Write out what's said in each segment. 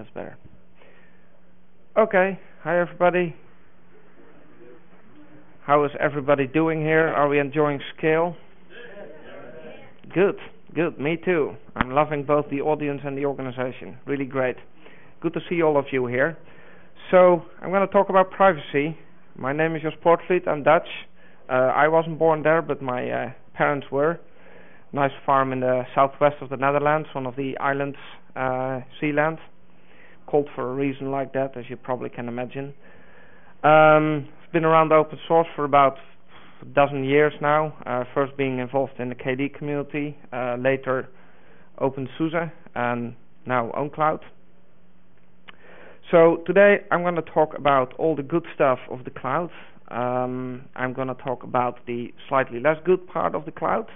That's better. Okay. Hi, everybody. How is everybody doing here? Are we enjoying Scale? Good. Good. Me too. I'm loving both the audience and the organization. Really great. Good to see all of you here. So, I'm going to talk about privacy. My name is Jos Poortvliet. I'm Dutch. Uh, I wasn't born there, but my uh, parents were. Nice farm in the southwest of the Netherlands, one of the islands, uh, Zeeland called for a reason like that, as you probably can imagine. Um, I've been around open source for about a dozen years now. Uh, first being involved in the KDE community, uh, later OpenSUSE, and now OwnCloud. So today I'm going to talk about all the good stuff of the cloud. Um, I'm going to talk about the slightly less good part of the cloud,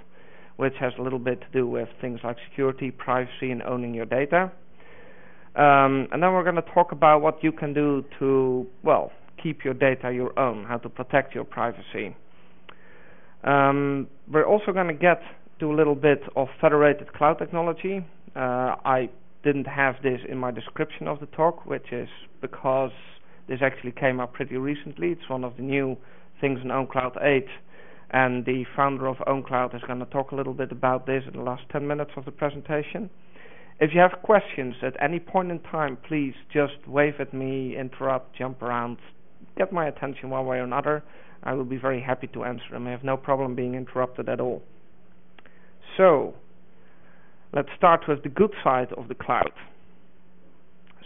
which has a little bit to do with things like security, privacy, and owning your data. Um, and then we're going to talk about what you can do to, well, keep your data your own, how to protect your privacy. Um, we're also going to get to a little bit of federated cloud technology. Uh, I didn't have this in my description of the talk, which is because this actually came up pretty recently. It's one of the new things in OwnCloud 8, and the founder of OwnCloud is going to talk a little bit about this in the last 10 minutes of the presentation. If you have questions at any point in time, please just wave at me, interrupt, jump around, get my attention one way or another. I will be very happy to answer them. I have no problem being interrupted at all. So, let's start with the good side of the cloud.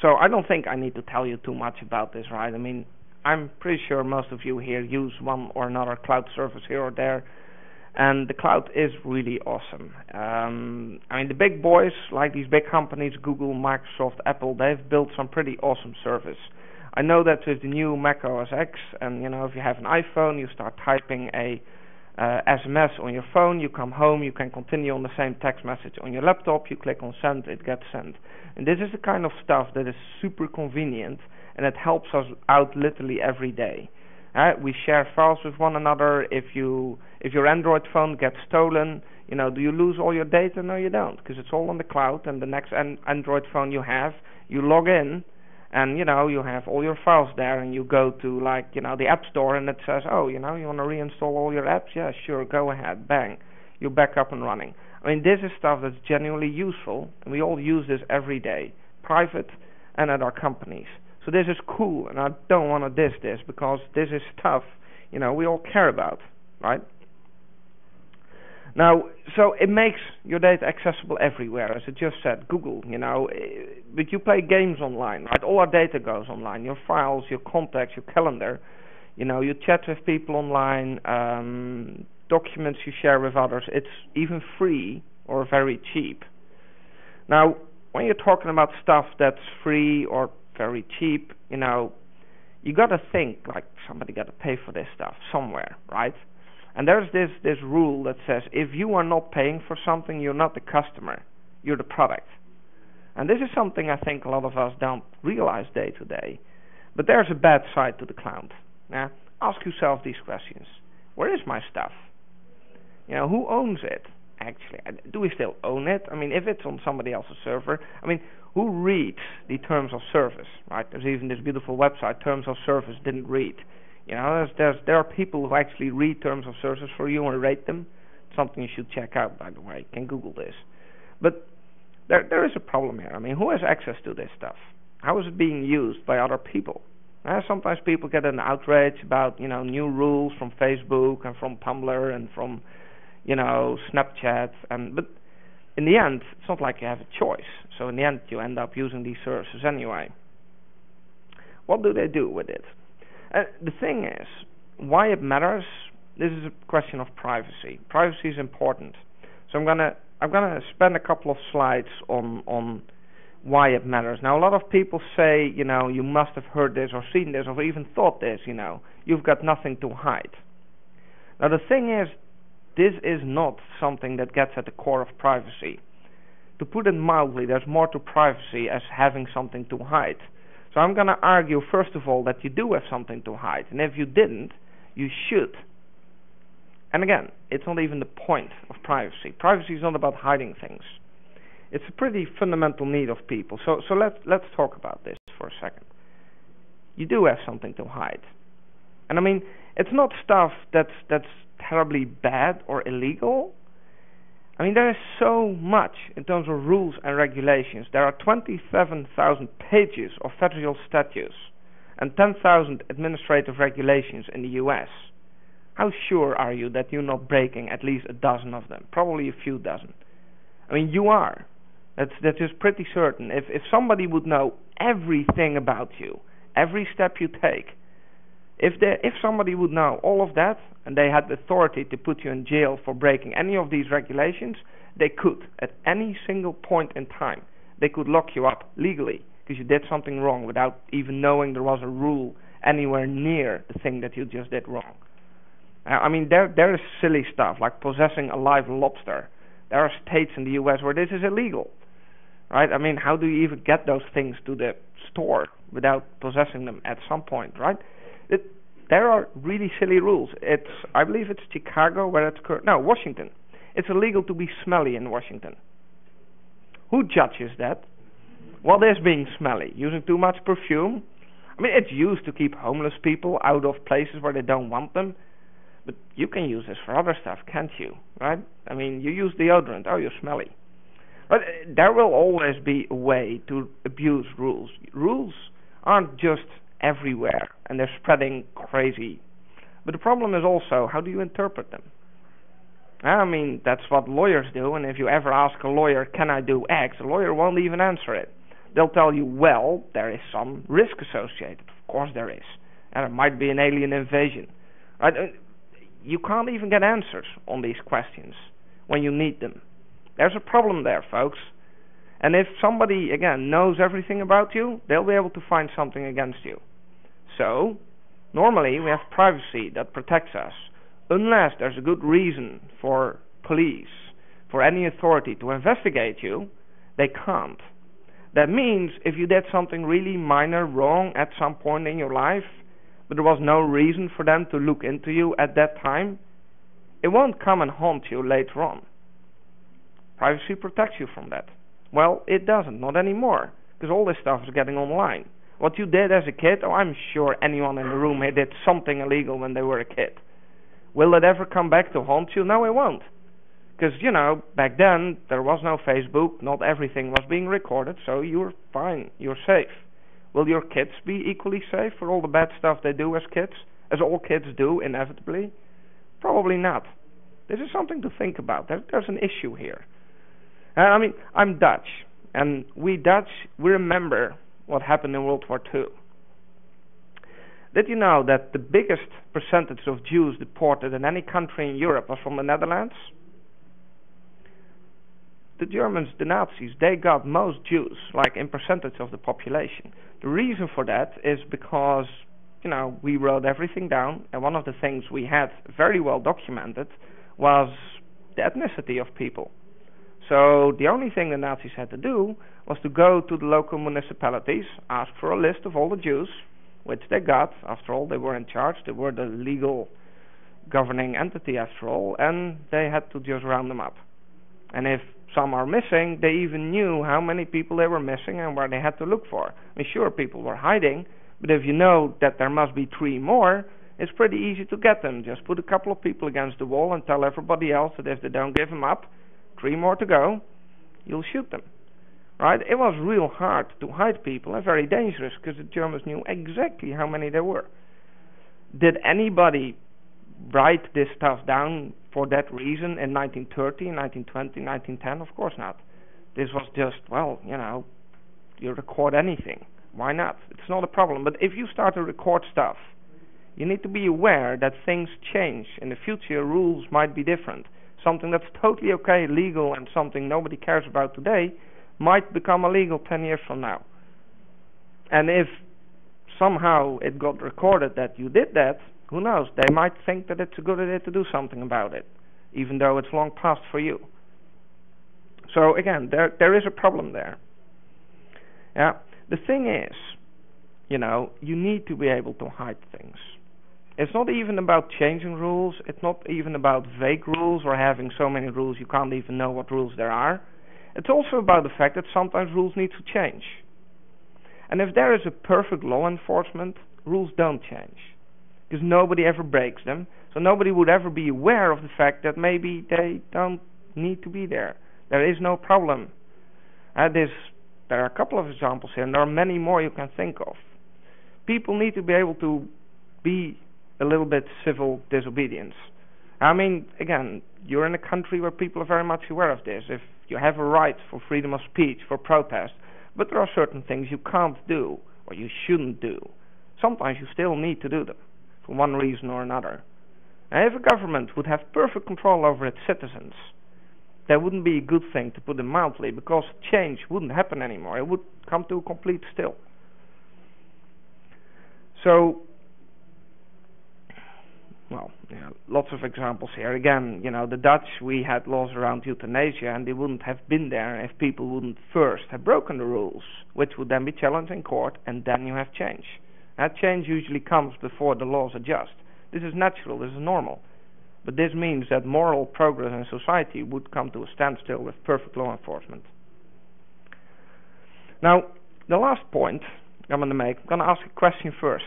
So, I don't think I need to tell you too much about this, right? I mean, I'm pretty sure most of you here use one or another cloud service here or there and the cloud is really awesome. Um, I mean, the big boys like these big companies, Google, Microsoft, Apple, they've built some pretty awesome service. I know that with the new Mac OS X, and you know, if you have an iPhone, you start typing a uh, SMS on your phone, you come home, you can continue on the same text message on your laptop, you click on send, it gets sent. And this is the kind of stuff that is super convenient and it helps us out literally every day. Uh, we share files with one another. If you if your Android phone gets stolen, you know, do you lose all your data? No, you don't, because it's all on the cloud. And the next an Android phone you have, you log in, and you know you have all your files there. And you go to like you know the App Store, and it says, oh, you know, you want to reinstall all your apps? Yeah, sure, go ahead, bang, you're back up and running. I mean, this is stuff that's genuinely useful, and we all use this every day, private and at our companies. So this is cool, and I don't want to diss this because this is stuff, you know, we all care about, right? Now, so it makes your data accessible everywhere, as I just said. Google, you know, eh, but you play games online, right? All our data goes online. Your files, your contacts, your calendar. You know, you chat with people online, um, documents you share with others. It's even free or very cheap. Now, when you're talking about stuff that's free or very cheap, you know, you got to think like somebody got to pay for this stuff somewhere, right? And there's this this rule that says if you are not paying for something, you're not the customer, you're the product. And this is something I think a lot of us don't realize day to day. But there's a bad side to the cloud. Now, ask yourself these questions: Where is my stuff? You know, who owns it? Actually, do we still own it? I mean, if it's on somebody else's server, I mean, who reads the terms of service, right? There's even this beautiful website, terms of service didn't read. You know, there's, there's there are people who actually read terms of service for you and rate them. Something you should check out, by the way. You can Google this. But there there is a problem here. I mean, who has access to this stuff? How is it being used by other people? Uh, sometimes people get an outrage about you know new rules from Facebook and from Tumblr and from you know Snapchat and but in the end, it's not like you have a choice. So in the end, you end up using these services anyway. What do they do with it? Uh, the thing is, why it matters. This is a question of privacy. Privacy is important. So I'm gonna I'm gonna spend a couple of slides on on why it matters. Now a lot of people say, you know, you must have heard this or seen this or even thought this, you know, you've got nothing to hide. Now the thing is, this is not something that gets at the core of privacy. To put it mildly, there's more to privacy as having something to hide. So I'm going to argue, first of all, that you do have something to hide. And if you didn't, you should. And again, it's not even the point of privacy. Privacy is not about hiding things. It's a pretty fundamental need of people. So so let's let's talk about this for a second. You do have something to hide. And I mean, it's not stuff that's that's terribly bad or illegal. I mean, there is so much in terms of rules and regulations. There are 27,000 pages of federal statutes and 10,000 administrative regulations in the US. How sure are you that you're not breaking at least a dozen of them? Probably a few dozen. I mean, you are. That's that is just pretty certain. If if somebody would know everything about you, every step you take, if they, if somebody would know all of that and they had the authority to put you in jail for breaking any of these regulations, they could at any single point in time. They could lock you up legally because you did something wrong without even knowing there was a rule anywhere near the thing that you just did wrong. I mean, there there is silly stuff like possessing a live lobster. There are states in the U.S. where this is illegal, right? I mean, how do you even get those things to the store without possessing them at some point, right? There are really silly rules. It's I believe it's Chicago where it's cur- no Washington. It's illegal to be smelly in Washington. Who judges that? What is being smelly? Using too much perfume? I mean, it's used to keep homeless people out of places where they don't want them. But you can use this for other stuff, can't you? Right? I mean, you use deodorant. Oh, you're smelly. But uh, there will always be a way to abuse rules. Rules aren't just everywhere and they're spreading crazy. But the problem is also how do you interpret them? I mean, that's what lawyers do, and if you ever ask a lawyer, can I do X, the lawyer won't even answer it. They'll tell you, well, there is some risk associated. Of course there is. And it might be an alien invasion. You can't even get answers on these questions when you need them. There's a problem there, folks. And if somebody, again, knows everything about you, they'll be able to find something against you. So, normally we have privacy that protects us, unless there's a good reason for police, for any authority to investigate you, they can't. That means if you did something really minor wrong at some point in your life, but there was no reason for them to look into you at that time, it won't come and haunt you later on. Privacy protects you from that. Well, it doesn't, not anymore, because all this stuff is getting online. What you did as a kid, oh, I'm sure anyone in the room here did something illegal when they were a kid. Will it ever come back to haunt you? No, it won't. Because, you know, back then there was no Facebook, not everything was being recorded, so you're fine, you're safe. Will your kids be equally safe for all the bad stuff they do as kids, as all kids do inevitably? Probably not. This is something to think about. There, there's an issue here. Uh, I mean, I'm Dutch, and we Dutch, we remember what happened in World War II. Did you know that the biggest percentage of Jews deported in any country in Europe was from the Netherlands? The Germans, the Nazis, they got most Jews, like in percentage of the population. The reason for that is because, you know, we wrote everything down, and one of the things we had very well documented was the ethnicity of people. So the only thing the Nazis had to do was to go to the local municipalities, ask for a list of all the Jews, which they got. After all, they were in charge. They were the legal governing entity, after all, and they had to just round them up. And if some are missing, they even knew how many people they were missing and where they had to look for. I mean, sure, people were hiding, but if you know that there must be three more, it's pretty easy to get them. Just put a couple of people against the wall and tell everybody else that if they don't give them up, three more to go, you'll shoot them. Right? It was real hard to hide people and very dangerous because the Germans knew exactly how many there were. Did anybody write this stuff down for that reason in 1930, 1920, 1910? Of course not. This was just, well, you know, you record anything. Why not? It's not a problem. But if you start to record stuff, you need to be aware that things change. In the future, rules might be different something that's totally okay, legal, and something nobody cares about today might become illegal 10 years from now. And if somehow it got recorded that you did that, who knows? They might think that it's a good idea to do something about it, even though it's long past for you. So again, there there is a problem there. Yeah. The thing is, you know, you need to be able to hide things. It's not even about changing rules. It's not even about vague rules or having so many rules you can't even know what rules there are. It's also about the fact that sometimes rules need to change. And if there is a perfect law enforcement, rules don't change. Because nobody ever breaks them. So nobody would ever be aware of the fact that maybe they don't need to be there. There is no problem. Uh, there are a couple of examples here, and there are many more you can think of. People need to be able to be a little bit civil disobedience. I mean, again, you're in a country where people are very much aware of this. If you have a right for freedom of speech, for protest, but there are certain things you can't do or you shouldn't do. Sometimes you still need to do them for one reason or another. And if a government would have perfect control over its citizens, that wouldn't be a good thing to put it mildly because change wouldn't happen anymore. It would come to a complete still. So well, lots of examples here. Again, you know, the Dutch, we had laws around euthanasia, and they wouldn't have been there if people wouldn't first have broken the rules, which would then be challenged in court, and then you have change. That change usually comes before the laws adjust. This is natural, this is normal. But this means that moral progress in society would come to a standstill with perfect law enforcement. Now, the last point I'm going to make, I'm going to ask a question first.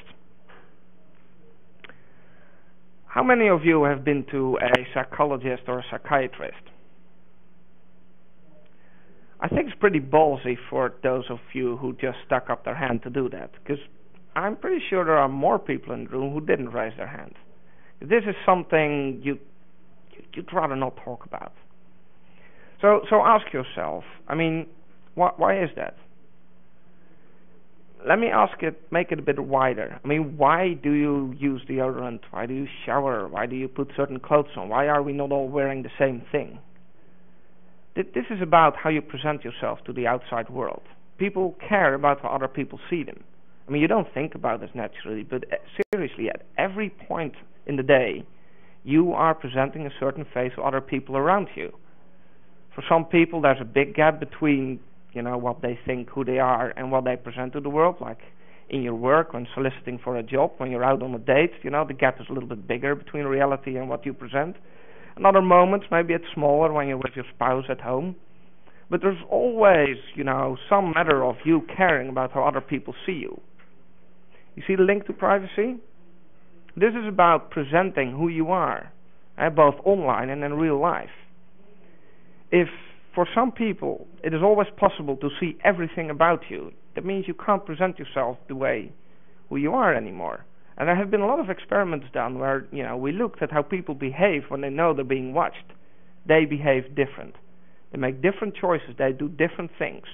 How many of you have been to a psychologist or a psychiatrist? I think it's pretty ballsy for those of you who just stuck up their hand to do that, because I'm pretty sure there are more people in the room who didn't raise their hand. This is something you you'd rather not talk about. So so ask yourself. I mean, why why is that? Let me ask it, make it a bit wider. I mean, why do you use deodorant? Why do you shower? Why do you put certain clothes on? Why are we not all wearing the same thing? This is about how you present yourself to the outside world. People care about how other people see them. I mean, you don't think about this naturally, but uh, seriously, at every point in the day, you are presenting a certain face to other people around you. For some people, there's a big gap between you know what they think who they are and what they present to the world like in your work when soliciting for a job when you're out on a date you know the gap is a little bit bigger between reality and what you present. In other moments maybe it's smaller when you're with your spouse at home. But there's always you know some matter of you caring about how other people see you. You see the link to privacy? This is about presenting who you are eh, both online and in real life. If for some people, it is always possible to see everything about you. That means you can't present yourself the way who you are anymore. And there have been a lot of experiments done where, you know, we looked at how people behave when they know they're being watched. They behave different. They make different choices. They do different things.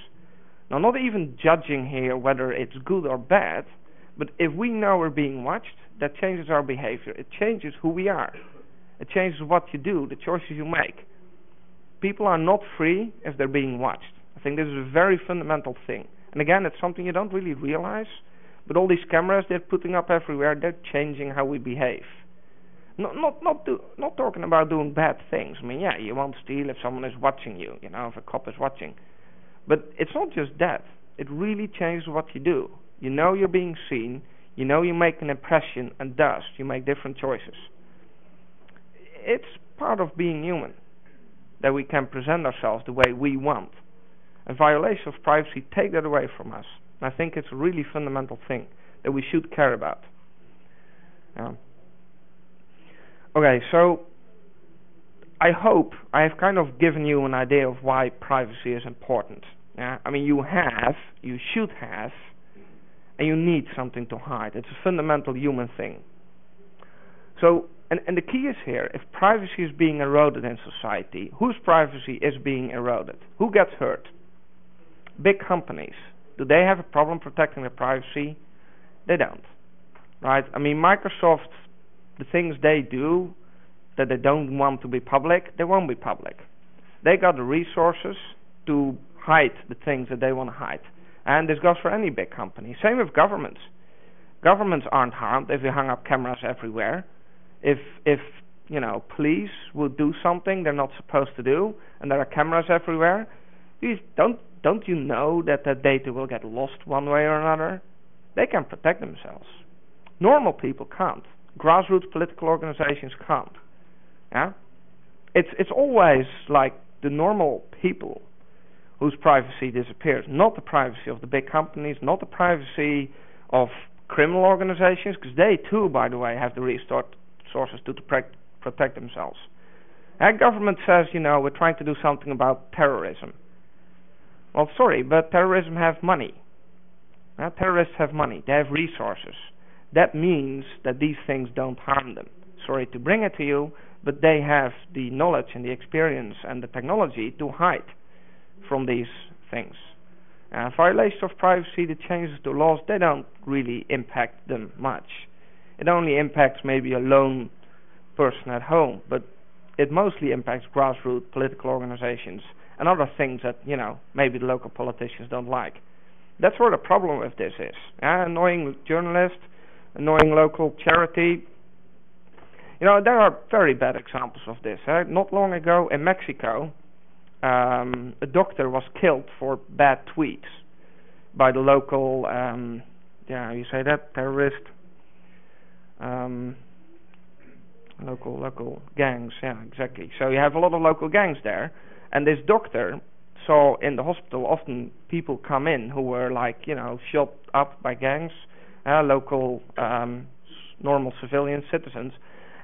Now, not even judging here whether it's good or bad, but if we know we're being watched, that changes our behavior. It changes who we are. It changes what you do, the choices you make people are not free if they're being watched. I think this is a very fundamental thing. And again, it's something you don't really realize, but all these cameras they're putting up everywhere, they're changing how we behave. Not not not do, not talking about doing bad things. I mean, yeah, you won't steal if someone is watching you, you know, if a cop is watching. But it's not just that. It really changes what you do. You know you're being seen. You know you make an impression, and thus you make different choices. It's part of being human that we can present ourselves the way we want. And violation of privacy take that away from us. And I think it's a really fundamental thing that we should care about. Okay, so I hope I have kind of given you an idea of why privacy is important. Yeah? I mean, you have, you should have, and you need something to hide. It's a fundamental human thing. So and, and the key is here, if privacy is being eroded in society, whose privacy is being eroded? Who gets hurt? Big companies. Do they have a problem protecting their privacy? They don't. Right? I mean, Microsoft, the things they do that they don't want to be public, they won't be public. They got the resources to hide the things that they want to hide. And this goes for any big company. Same with governments. Governments aren't harmed if you hang up cameras everywhere if if you know police will do something they're not supposed to do and there are cameras everywhere these don't don't you know that that data will get lost one way or another? They can protect themselves. Normal people can't. Grassroots political organizations can't. Yeah? It's it's always like the normal people whose privacy disappears. Not the privacy of the big companies, not the privacy of criminal organizations, because they too, by the way, have the resources to, to protect themselves. Our government says, you know, we're trying to do something about terrorism. Well, sorry, but terrorism have money. Uh, terrorists have money. They have resources. That means that these things don't harm them. Sorry to bring it to you, but they have the knowledge and the experience and the technology to hide from these things. Uh, violations of privacy, the changes to laws, they don't really impact them much. It only impacts maybe a lone person at home, but it mostly impacts grassroots political organizations and other things that, you know, maybe the local politicians don't like. That's where the problem with this is. Uh, annoying journalists, annoying local charity. You know, there are very bad examples of this. Uh, not long ago in Mexico, um, a doctor was killed for bad tweets by the local, um, yeah, you say that, terrorist, um, local local gangs. Yeah, exactly. So you have a lot of local gangs there, and this doctor saw in the hospital often people come in who were like, you know, shot up by gangs, uh, local um, normal civilian citizens,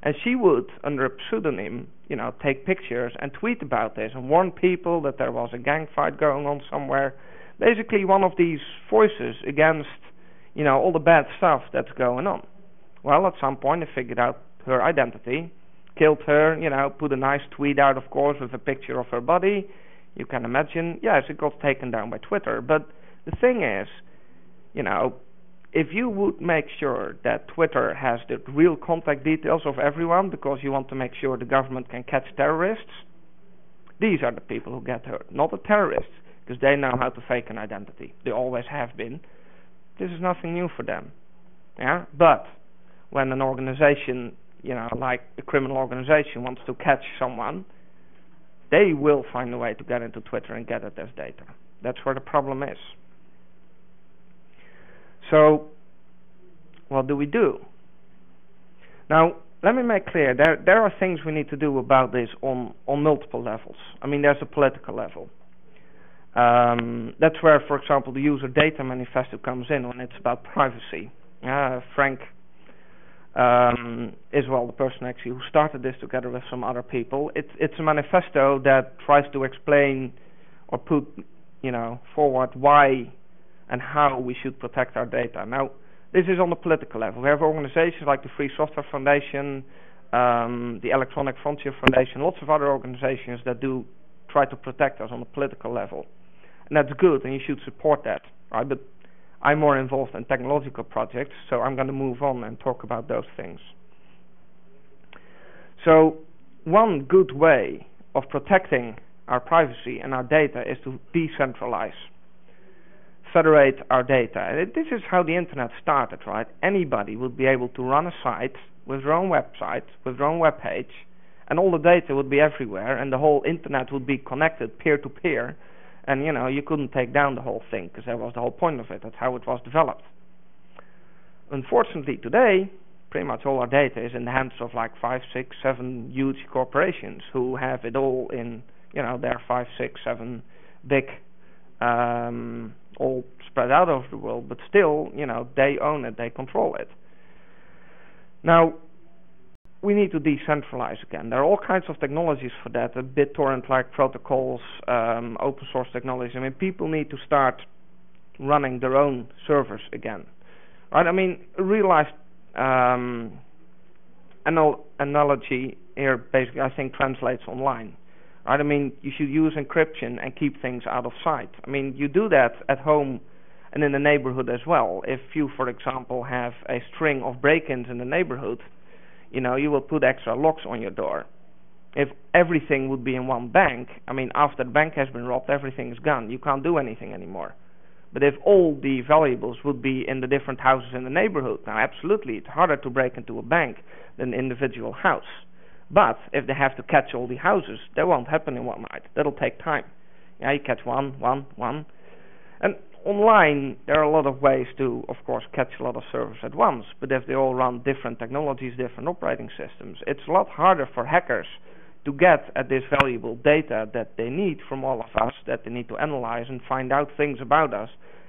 and she would, under a pseudonym, you know, take pictures and tweet about this and warn people that there was a gang fight going on somewhere. Basically, one of these voices against, you know, all the bad stuff that's going on. Well, at some point, they figured out her identity, killed her, you know, put a nice tweet out, of course, with a picture of her body. You can imagine, yes, it got taken down by Twitter. But the thing is, you know, if you would make sure that Twitter has the real contact details of everyone because you want to make sure the government can catch terrorists, these are the people who get hurt, not the terrorists, because they know how to fake an identity. They always have been. This is nothing new for them. Yeah, but when an organization, you know, like a criminal organization wants to catch someone, they will find a way to get into Twitter and get at this data. That's where the problem is. So, what do we do? Now, let me make clear there there are things we need to do about this on on multiple levels. I mean, there's a political level. Um, that's where, for example, the user data manifesto comes in when it's about privacy. Uh, Frank um, is well the person actually who started this together with some other people. It's it's a manifesto that tries to explain or put you know forward why and how we should protect our data. Now, this is on the political level. We have organizations like the Free Software Foundation, um, the Electronic Frontier Foundation, lots of other organizations that do try to protect us on the political level. And that's good, and you should support that, right? But I'm more involved in technological projects, so I'm going to move on and talk about those things. So, one good way of protecting our privacy and our data is to decentralize federate our data. This is how the internet started, right? Anybody would be able to run a site with their own website, with their own web page, and all the data would be everywhere, and the whole internet would be connected peer to peer, and you know you couldn't take down the whole thing because that was the whole point of it. That's how it was developed. Unfortunately, today, pretty much all our data is in the hands of like five, six, seven huge corporations who have it all in you know their five, six, seven big um, all spread out over the world, but still, you know, they own it, they control it. Now, we need to decentralize again. There are all kinds of technologies for that, BitTorrent-like protocols, um, open source technologies. I mean, people need to start running their own servers again, right? I mean, real life um, anal- analogy here basically, I think, translates online. Right? I mean, you should use encryption and keep things out of sight. I mean, you do that at home and in the neighborhood as well. If you, for example, have a string of break-ins in the neighborhood, you know, you will put extra locks on your door. If everything would be in one bank, I mean, after the bank has been robbed, everything is gone. You can't do anything anymore. But if all the valuables would be in the different houses in the neighborhood, now absolutely, it's harder to break into a bank than an individual house. But if they have to catch all the houses, that won't happen in one night. That'll take time. Yeah, you catch one, one, one. And online, there are a lot of ways to, of course, catch a lot of servers at once. But if they all run different technologies, different operating systems, it's a lot harder for hackers to get at this valuable data that they need from all of us, that they need to analyze and find out things about us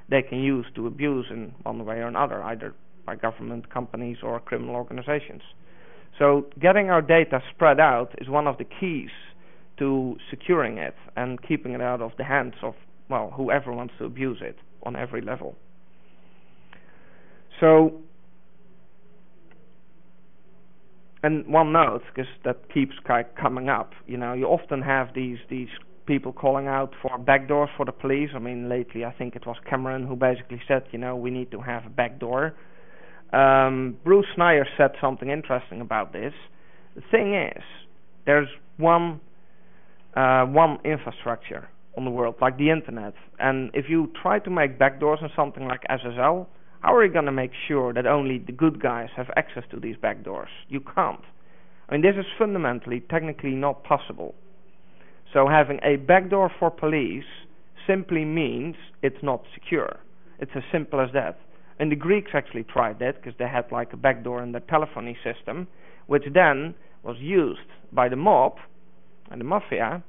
they can use to abuse in one way or another, either by government, companies, or criminal organizations. So getting our data spread out is one of the keys to securing it and keeping it out of the hands of, well, whoever wants to abuse it on every level. So and one note, because that keeps coming up, you know, you often have these these people calling out for backdoors for the police. I mean, lately I think it was Cameron who basically said, you know, we need to have a backdoor. Um, Bruce Schneier said something interesting about this. The thing is, there's one uh, one infrastructure on the world, like the internet, and if you try to make backdoors on something like SSL, how are you going to make sure that only the good guys have access to these backdoors? You can't. I mean, this is fundamentally, technically not possible. So having a backdoor for police simply means it's not secure. It's as simple as that. And the Greeks actually tried that because they had like a backdoor in their telephony system, which then was used by the mob and the mafia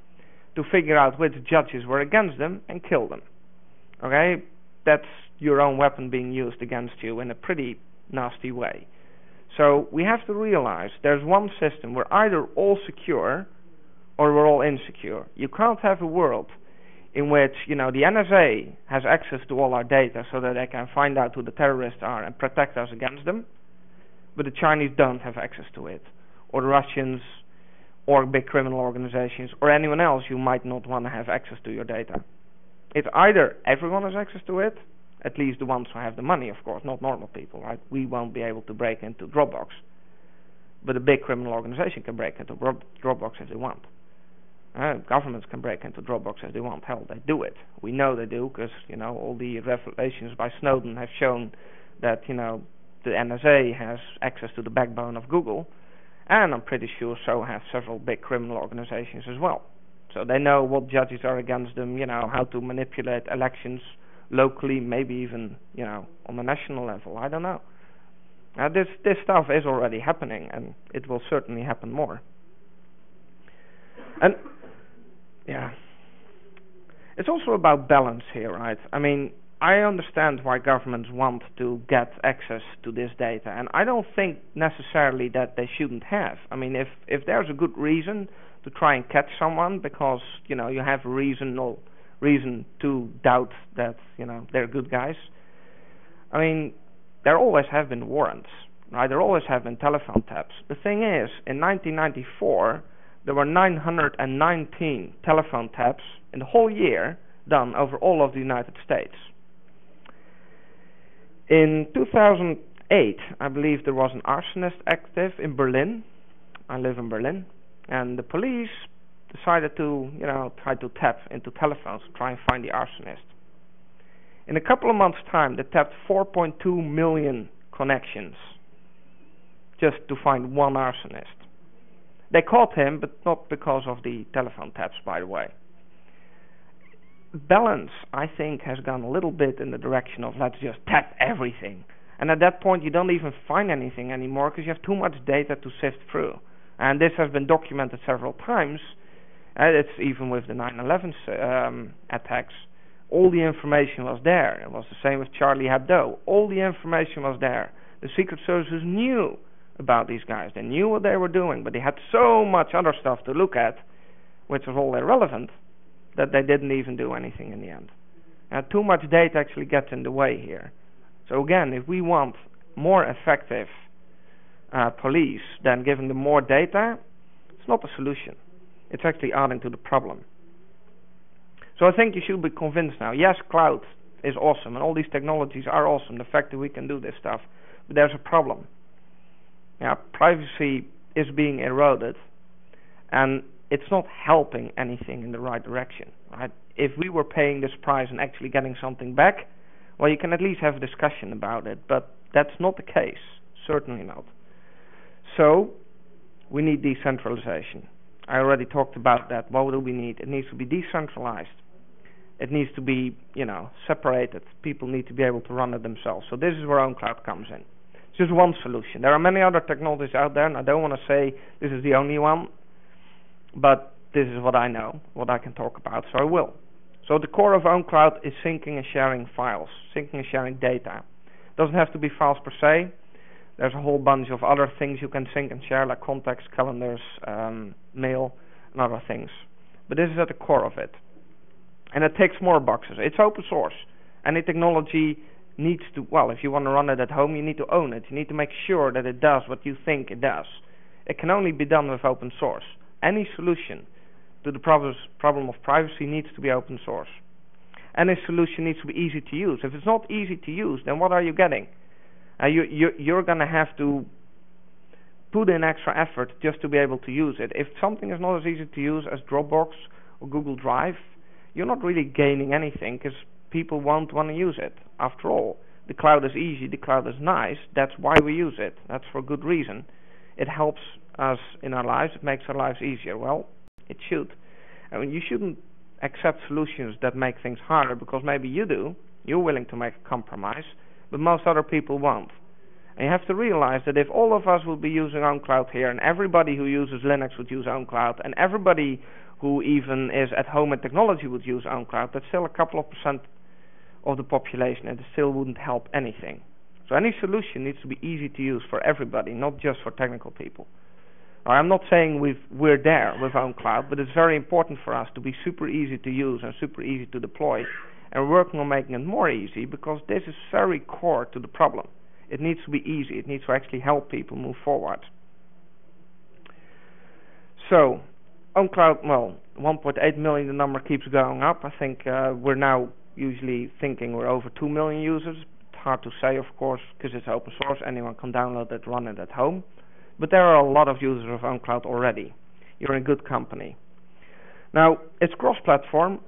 to figure out which judges were against them and kill them. Okay, that's your own weapon being used against you in a pretty nasty way. So we have to realize there's one system. We're either all secure or we're all insecure. You can't have a world in which, you know, the NSA has access to all our data so that they can find out who the terrorists are and protect us against them, but the Chinese don't have access to it, or the Russians, or big criminal organizations, or anyone else you might not want to have access to your data. It's either everyone has access to it, at least the ones who have the money, of course, not normal people, right? We won't be able to break into Dropbox, but a big criminal organization can break into Dropbox if they want. Uh, governments can break into Dropbox as they want. Hell, they do it. We know they do because you know all the revelations by Snowden have shown that you know the NSA has access to the backbone of Google, and I'm pretty sure so have several big criminal organizations as well. So they know what judges are against them, you know, how to manipulate elections locally, maybe even, you know, on the national level. I don't know. This this stuff is already happening, and it will certainly happen more. And yeah, it's also about balance here, right? I mean, I understand why governments want to get access to this data, and I don't think necessarily that they shouldn't have. I mean, if if there's a good reason to try and catch someone because you know you have reason reasonable reason to doubt that you know they're good guys. I mean, there always have been warrants, right? There always have been telephone taps. The thing is, in 1994, there were 919 telephone taps in the whole year done over all of the United States. In 2008, I believe there was an arsonist active in Berlin. I live in Berlin and the police decided to, you know, try to tap into telephones to try and find the arsonist. In a couple of months' time, they tapped 4.2 million connections just to find one arsonist. They caught him, but not because of the telephone taps, by the way. Balance, I think, has gone a little bit in the direction of let's just tap everything. And at that point, you don't even find anything anymore because you have too much data to sift through and this has been documented several times. And it's even with the 9/11 um, attacks. All the information was there. It was the same with Charlie Hebdo. All the information was there. The Secret Services knew about these guys. They knew what they were doing, but they had so much other stuff to look at, which was all irrelevant, that they didn't even do anything in the end. And too much data actually gets in the way here. So again, if we want more effective uh, police then giving them more data, it's not a solution. It's actually adding to the problem. So I think you should be convinced now. Yes, cloud is awesome, and all these technologies are awesome. The fact that we can do this stuff, but there's a problem. Yeah, privacy is being eroded, and it's not helping anything in the right direction. Right? If we were paying this price and actually getting something back, well, you can at least have a discussion about it. But that's not the case. Certainly not. So we need decentralization. I already talked about that. What do we need? It needs to be decentralized. It needs to be, you know, separated. People need to be able to run it themselves. So this is where OwnCloud comes in. It's just one solution. There are many other technologies out there, and I don't want to say this is the only one. But this is what I know, what I can talk about, so I will. So the core of OwnCloud is syncing and sharing files, syncing and sharing data. Doesn't have to be files per se. There's a whole bunch of other things you can sync and share, like contacts, calendars, um, mail, and other things. But this is at the core of it. And it takes more boxes. It's open source. Any technology needs to, well, if you want to run it at home, you need to own it. You need to make sure that it does what you think it does. It can only be done with open source. Any solution to the problem of privacy needs to be open source. Any solution needs to be easy to use. If it's not easy to use, then what are you getting? Uh, you, you, you're going to have to put in extra effort just to be able to use it. If something is not as easy to use as Dropbox or Google Drive, you're not really gaining anything because people won't want to use it. After all, the cloud is easy, the cloud is nice. That's why we use it. That's for good reason. It helps us in our lives. It makes our lives easier. Well, it should. I mean, you shouldn't accept solutions that make things harder because maybe you do. You're willing to make a compromise, but most other people won't. And you have to realize that if all of us would be using OwnCloud here, and everybody who uses Linux would use OwnCloud, and everybody who even is at home at technology would use OwnCloud, that's still a couple of percent of the population, and it still wouldn't help anything. So any solution needs to be easy to use for everybody, not just for technical people. I'm not saying we are there with OwnCloud, but it's very important for us to be super easy to use and super easy to deploy, and we're working on making it more easy because this is very core to the problem. It needs to be easy. It needs to actually help people move forward. So, OwnCloud, well, 1.8 million, the number keeps going up. I think uh, we're now usually thinking we're over 2 million users. Hard to say, of course, because it's open source. Anyone can download it, run it at home. But there are a lot of users of OwnCloud already. You're in good company. Now, it's cross-platform.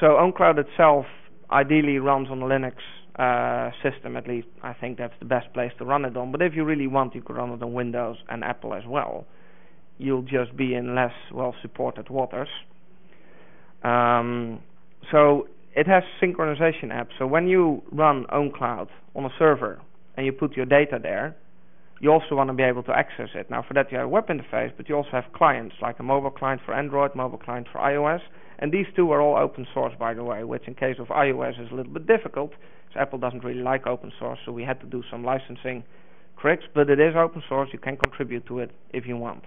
So OwnCloud itself ideally runs on a Linux uh, system, at least I think that's the best place to run it on. But if you really want, you can run it on Windows and Apple as well. You'll just be in less well-supported waters. Um, so it has synchronization apps. So when you run OwnCloud on a server and you put your data there, you also want to be able to access it. Now for that you have a web interface, but you also have clients like a mobile client for Android, mobile client for iOS, and these two are all open source by the way, which in case of iOS is a little bit difficult because Apple doesn't really like open source, so we had to do some licensing tricks, but it is open source. You can contribute to it if you want.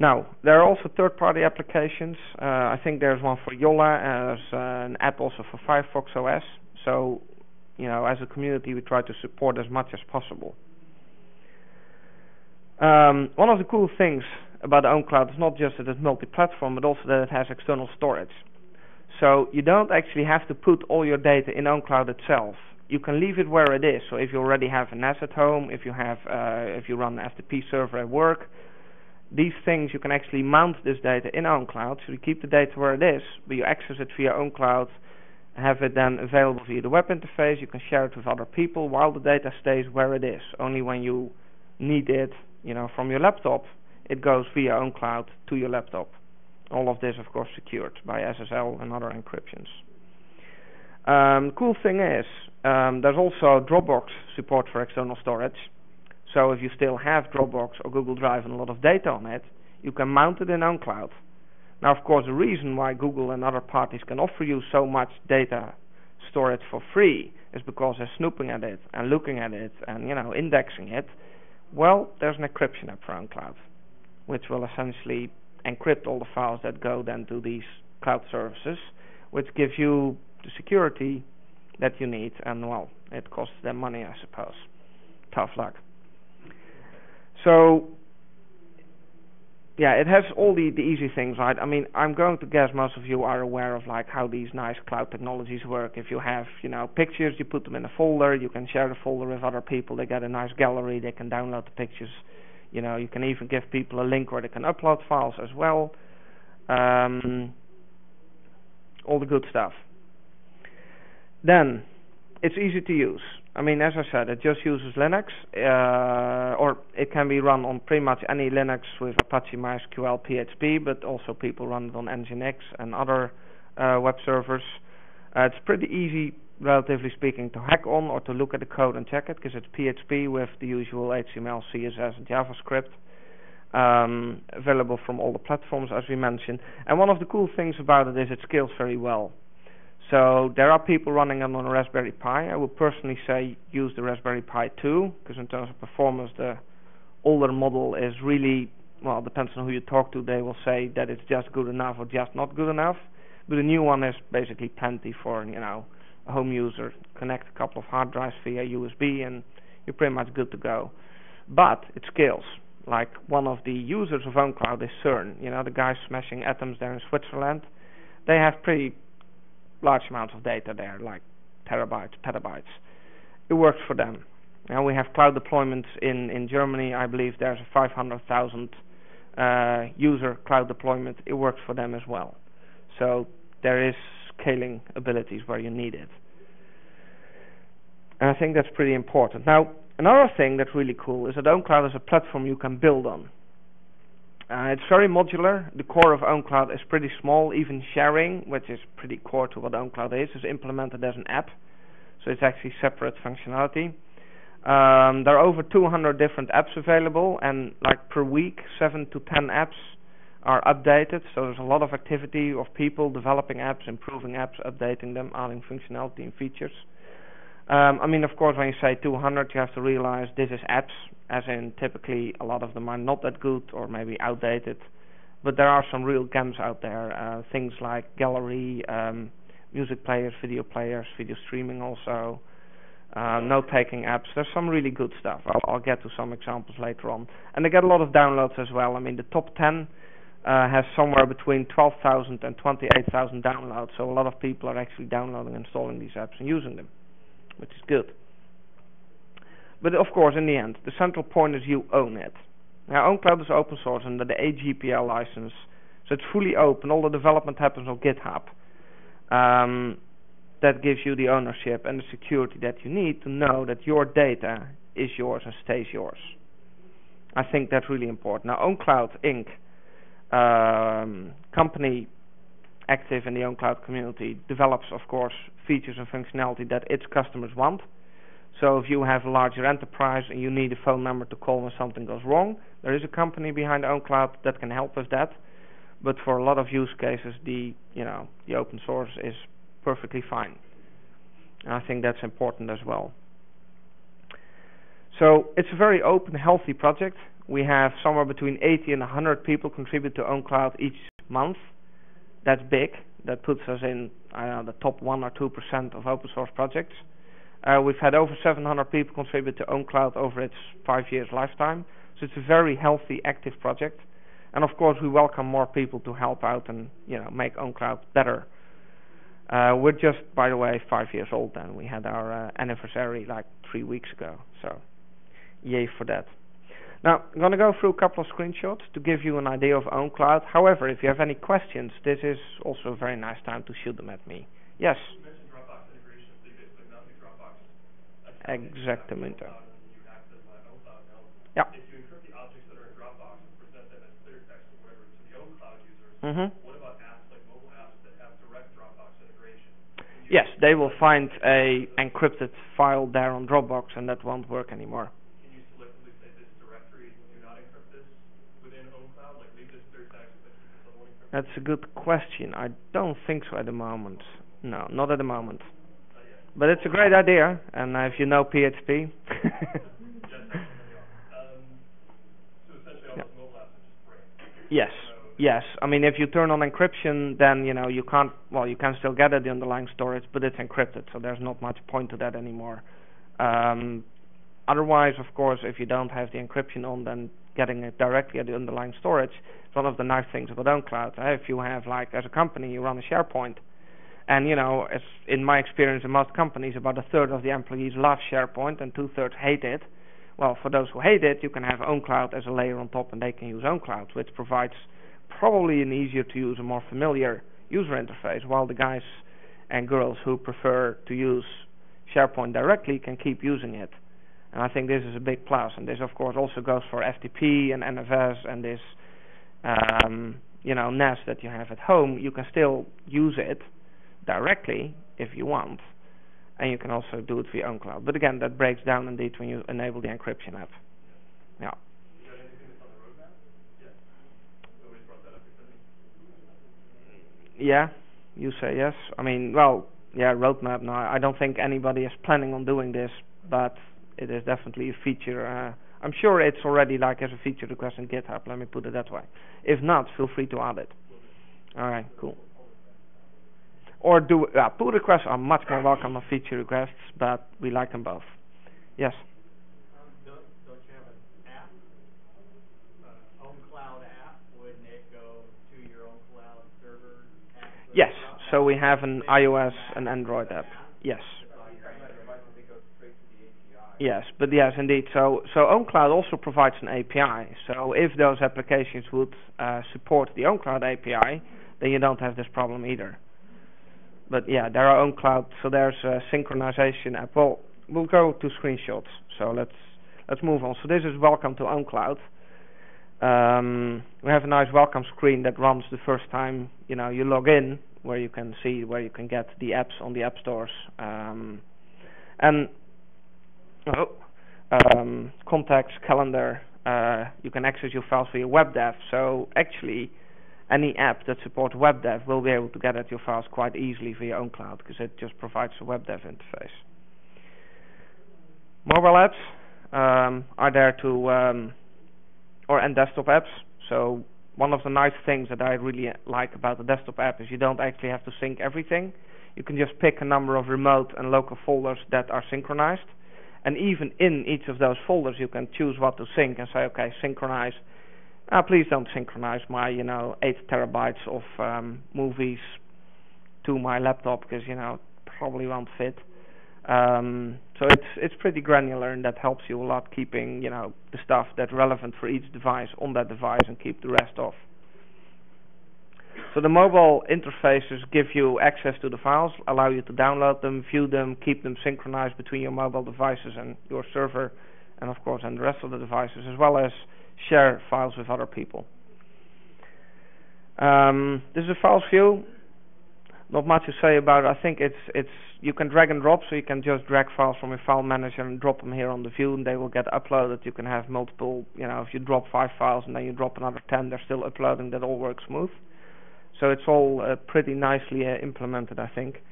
Now, there are also third-party applications. Uh, I think there's one for Jolla, there's uh, an app also for Firefox OS. So, you know, as a community, we try to support as much as possible. Um, one of the cool things about OwnCloud is not just that it's multi-platform, but also that it has external storage. So you don't actually have to put all your data in OwnCloud itself. You can leave it where it is. So if you already have a NAS at home, if you have, uh, if you run an FTP server at work, these things you can actually mount this data in OwnCloud. So you keep the data where it is, but you access it via OwnCloud, have it then available via the web interface. You can share it with other people while the data stays where it is. Only when you need it, you know, from your laptop, it goes via OwnCloud to your laptop. All of this, of course, secured by SSL and other encryptions. Um, cool thing is, um, there's also Dropbox support for external storage. So if you still have Dropbox or Google Drive and a lot of data on it, you can mount it in OwnCloud. Now, of course, the reason why Google and other parties can offer you so much data storage for free is because they're snooping at it and looking at it and you know indexing it. Well, there's an encryption app for OwnCloud, which will essentially encrypt all the files that go then to these cloud services, which gives you the security that you need, and well, it costs them money, I suppose. Tough luck. So, yeah, it has all the, the easy things, right? I mean, I'm going to guess most of you are aware of like how these nice cloud technologies work. If you have, you know, pictures, you put them in a folder, you can share the folder with other people, they get a nice gallery, they can download the pictures you know, you can even give people a link where they can upload files as well. Um, all the good stuff. Then, it's easy to use. I mean, as I said, it just uses Linux, uh, or it can be run on pretty much any Linux with Apache MySQL PHP, but also people run it on Nginx and other uh, web servers. Uh, it's pretty easy relatively speaking, to hack on or to look at the code and check it because it's PHP with the usual HTML, CSS, and JavaScript. um, available from all the platforms as we mentioned. And one of the cool things about it is it scales very well. So there are people running it on a Raspberry Pi. I would personally say use the Raspberry Pi 2 because in terms of performance, the older model is really well depends on who you talk to. They will say that it's just good enough or just not good enough. But the new one is basically plenty for you know a home user. Connect a couple of hard drives via USB and you're pretty much good to go. But it scales. Like one of the users of OwnCloud is CERN. You know the guys smashing atoms there in Switzerland. They have pretty large amounts of data there, like terabytes, petabytes. It works for them. Now we have cloud deployments in, in Germany. I believe there's a 500,000 uh, user cloud deployment. It works for them as well. So there is scaling abilities where you need it. And I think that's pretty important. Now, another thing that's really cool is that OwnCloud is a platform you can build on. Uh, it's very modular. The core of OwnCloud is pretty small. Even sharing, which is pretty core to what OwnCloud is, is implemented as an app. So it's actually separate functionality. Um, there are over 200 different apps available, and like per week, seven to 10 apps are updated. So there's a lot of activity of people developing apps, improving apps, updating them, adding functionality and features. Um, I mean, of course, when you say 200, you have to realize this is apps, as in typically a lot of them are not that good or maybe outdated. But there are some real gems out there, uh, things like gallery, um, music players, video players, video streaming also, uh, note-taking apps. There's some really good stuff. I'll, I'll, get to some examples later on. And they get a lot of downloads as well. I mean, the top 10 uh, has somewhere between 12,000 and 28,000 downloads. So a lot of people are actually downloading and installing these apps and using them which is good. But of course, in the end, the central point is you own it. Now, OwnCloud is open source under the AGPL license, so it's fully open. All the development happens on GitHub. Um, that gives you the ownership and the security that you need to know that your data is yours and stays yours. I think that's really important. Now, OwnCloud Inc. Um, company active in the OwnCloud community develops, of course, features and functionality that its customers want. So if you have a larger enterprise and you need a phone number to call when something goes wrong, there is a company behind OwnCloud that can help with that. But for a lot of use cases, the you know the open source is perfectly fine. And I think that's important as well. So it's a very open, healthy project. We have somewhere between 80 and 100 people contribute to OwnCloud each month that's big. That puts us in uh, the top 1 or 2% of open source projects. Uh, we've had over 700 people contribute to OwnCloud over its five years lifetime. So it's a very healthy, active project. And of course, we welcome more people to help out and you know make OwnCloud better. Uh, we're just, by the way, five years old. and we had our uh, anniversary like three weeks ago. So, yay for that. Now, I'm going to go through a couple of screenshots to give you an idea of OwnCloud. However, if you have any questions, this is also a very nice time to shoot them at me. Yes? Exactamente. Yeah. If you encrypt the objects that are in Dropbox and present them as clear text or whatever to the OwnCloud users, mm -hmm. what about apps like mobile apps that have direct Dropbox integration? Yes, they will find a encrypted file there on Dropbox and that won't work anymore. That's a good question. I don't think so at the moment. No, not at the moment. But it's a great idea, and if you know PHP. Yes, yes. I mean, if you turn on encryption, then you know you can't. Well, you can still get at the underlying storage, but it's encrypted, so there's not much point to that anymore. Um, otherwise, of course, if you don't have the encryption on, then getting it directly at the underlying storage is one of the nice things about OwnCloud. Uh, if you have, like, as a company, you run a SharePoint, and you know, as in my experience in most companies, about a third of the employees love SharePoint and two thirds hate it. Well, for those who hate it, you can have OwnCloud as a layer on top, and they can use OwnCloud, which provides probably an easier to use, a more familiar user interface, while the guys and girls who prefer to use SharePoint directly can keep using it. And I think this is a big plus. And this, of course, also goes for FTP and NFS and this, um, you know, NAS that you have at home. You can still use it directly if you want. And you can also do it via own cloud. But again, that breaks down indeed when you enable the encryption app. Yeah. Yeah, you say yes. I mean, well, yeah, roadmap. No, I don't think anybody is planning on doing this, but it is definitely a feature. Uh, I'm sure it's already like as a feature request in GitHub. Let me put it that way. If not, feel free to add it. All right, cool. Or do uh, pull requests are much more welcome than feature requests, but we like them both. Yes. Don't you have an app? Own cloud app, wouldn't it go to your own cloud server Yes. So we have an iOS and Android app. Yes. Yes, but yes, indeed. So so OwnCloud also provides an API. So if those applications would uh, support the OwnCloud API, then you don't have this problem either. But yeah, there are OwnCloud. So there's a synchronization app. Well, we'll go to screenshots. So let's let's move on. So this is welcome to OwnCloud. Um, we have a nice welcome screen that runs the first time you know you log in, where you can see where you can get the apps on the app stores. Um, and oh, um, contacts, calendar. Uh, you can access your files via WebDAV. So actually, any app that supports WebDAV will be able to get at your files quite easily via OwnCloud because it just provides a WebDAV interface. Mobile apps um, are there to, um, or and desktop apps. So one of the nice things that I really like about the desktop app is you don't actually have to sync everything. You can just pick a number of remote and local folders that are synchronized and even in each of those folders you can choose what to sync and say okay synchronize. Uh, please don't synchronize my you know 8 terabytes of um, movies to my laptop because you know probably won't fit. Um, so it's it's pretty granular and that helps you a lot keeping you know the stuff that's relevant for each device on that device and keep the rest off so the mobile interfaces give you access to the files, allow you to download them, view them, keep them synchronized between your mobile devices and your server, and of course, and the rest of the devices, as well as share files with other people. Um, this is a files view. Not much to say about it. I think it's it's you can drag and drop, so you can just drag files from your file manager and drop them here on the view, and they will get uploaded. You can have multiple, you know, if you drop five files and then you drop another ten, they're still uploading. That all works smooth. So it's all uh, pretty nicely uh, implemented, I think.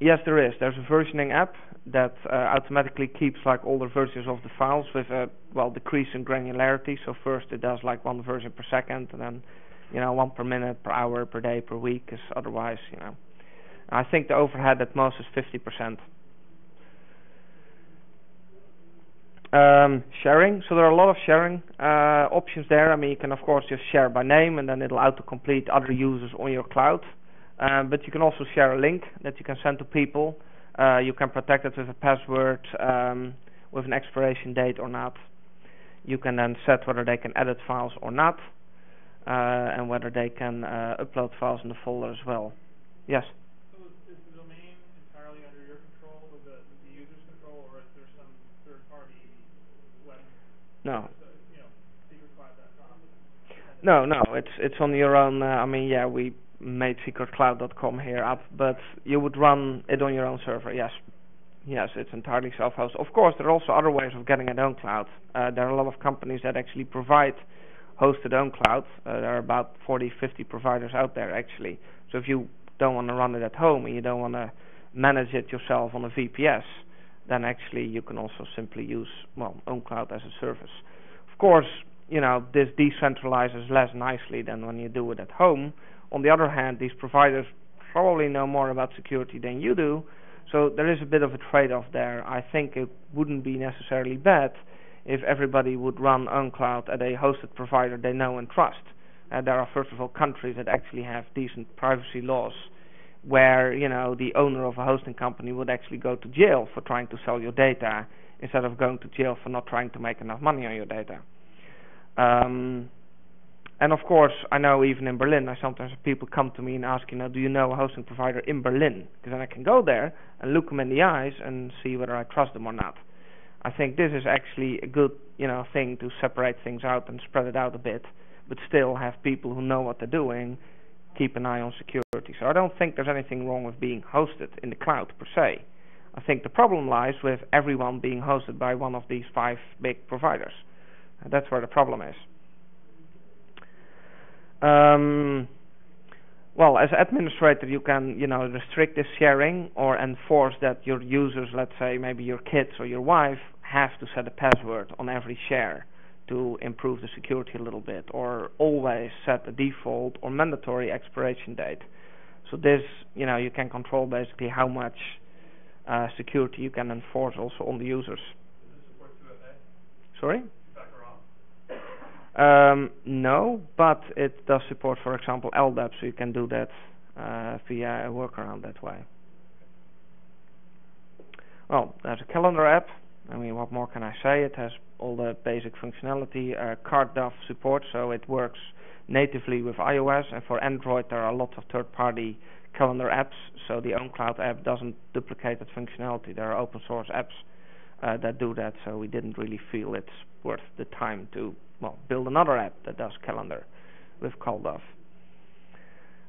Yes, there is. There's a versioning app that uh, automatically keeps like all the versions of the files with a well decrease in granularity. So first it does like one version per second, and then you know one per minute, per hour, per day, per week. Because otherwise, you know, I think the overhead at most is 50%. Um, sharing, so there are a lot of sharing uh, options there. I mean, you can of course just share by name, and then it'll autocomplete other users on your cloud. Um, but you can also share a link that you can send to people. Uh, you can protect it with a password, um, with an expiration date or not. You can then set whether they can edit files or not, uh, and whether they can uh, upload files in the folder as well. Yes. No. No, no, it's it's on your own. Uh, I mean, yeah, we made secretcloud.com here up, but you would run it on your own server. Yes, yes, it's entirely self-hosted. Of course, there are also other ways of getting it on cloud. Uh, there are a lot of companies that actually provide hosted OwnCloud. Uh, there are about 40, 50 providers out there actually. So if you don't want to run it at home and you don't want to manage it yourself on a VPS, then actually you can also simply use well OwnCloud as a service. Of course, you know this decentralizes less nicely than when you do it at home. On the other hand, these providers probably know more about security than you do, so there is a bit of a trade-off there. I think it wouldn't be necessarily bad if everybody would run OwnCloud at a hosted provider they know and trust. Uh, there are first of all countries that actually have decent privacy laws where you know the owner of a hosting company would actually go to jail for trying to sell your data instead of going to jail for not trying to make enough money on your data. Um, and of course, I know even in Berlin, I sometimes have people come to me and ask, you know, do you know a hosting provider in Berlin? Because then I can go there and look them in the eyes and see whether I trust them or not. I think this is actually a good, you know, thing to separate things out and spread it out a bit, but still have people who know what they're doing keep an eye on security. So I don't think there's anything wrong with being hosted in the cloud per se. I think the problem lies with everyone being hosted by one of these five big providers. And that's where the problem is. Um, well, as an administrator, you can, you know, restrict the sharing or enforce that your users, let's say maybe your kids or your wife, have to set a password on every share to improve the security a little bit, or always set a default or mandatory expiration date. So this, you know, you can control basically how much uh, security you can enforce also on the users. Sorry? Um, no, but it does support, for example, LDAP, so you can do that uh, via a workaround that way. Well, there's a calendar app. I mean, what more can I say? It has all the basic functionality. Uh, CardDAV support, so it works natively with iOS, and for Android there are lots of third-party calendar apps. So the OwnCloud app doesn't duplicate that functionality. There are open source apps uh, that do that, so we didn't really feel it's worth the time to well, build another app that does calendar with CalDAV.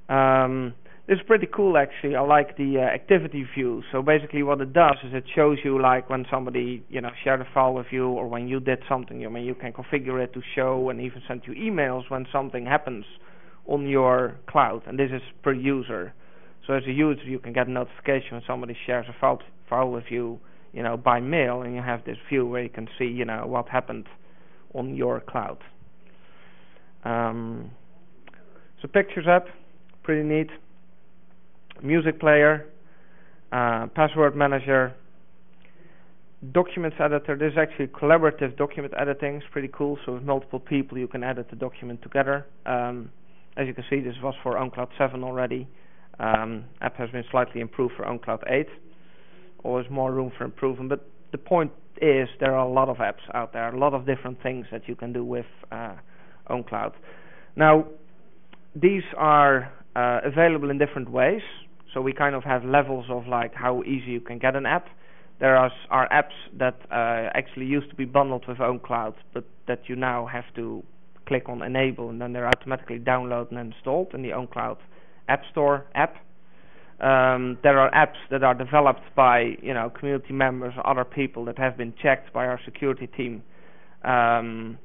Um, this is pretty cool actually. I like the uh, activity view. So basically what it does is it shows you like when somebody, you know, shared a file with you or when you did something. I mean, you can configure it to show and even send you emails when something happens on your cloud. And this is per user. So as a user, you can get a notification when somebody shares a file, file with you, you know, by mail, and you have this view where you can see, you know, what happened on your cloud. Um, so Pictures app, pretty neat. Music player, uh, password manager, documents editor. This is actually collaborative document editing. It's pretty cool. So with multiple people, you can edit the document together. Um, as you can see, this was for OwnCloud 7 already. Um, app has been slightly improved for OwnCloud 8. Always more room for improvement, but the point is there are a lot of apps out there, a lot of different things that you can do with uh, OwnCloud. Now, these are uh, available in different ways. So we kind of have levels of like how easy you can get an app. There are, are apps that uh, actually used to be bundled with OwnCloud, but that you now have to click on enable, and then they're automatically downloaded and installed in the OwnCloud App Store app. Um, there are apps that are developed by you know community members or other people that have been checked by our security team. Um,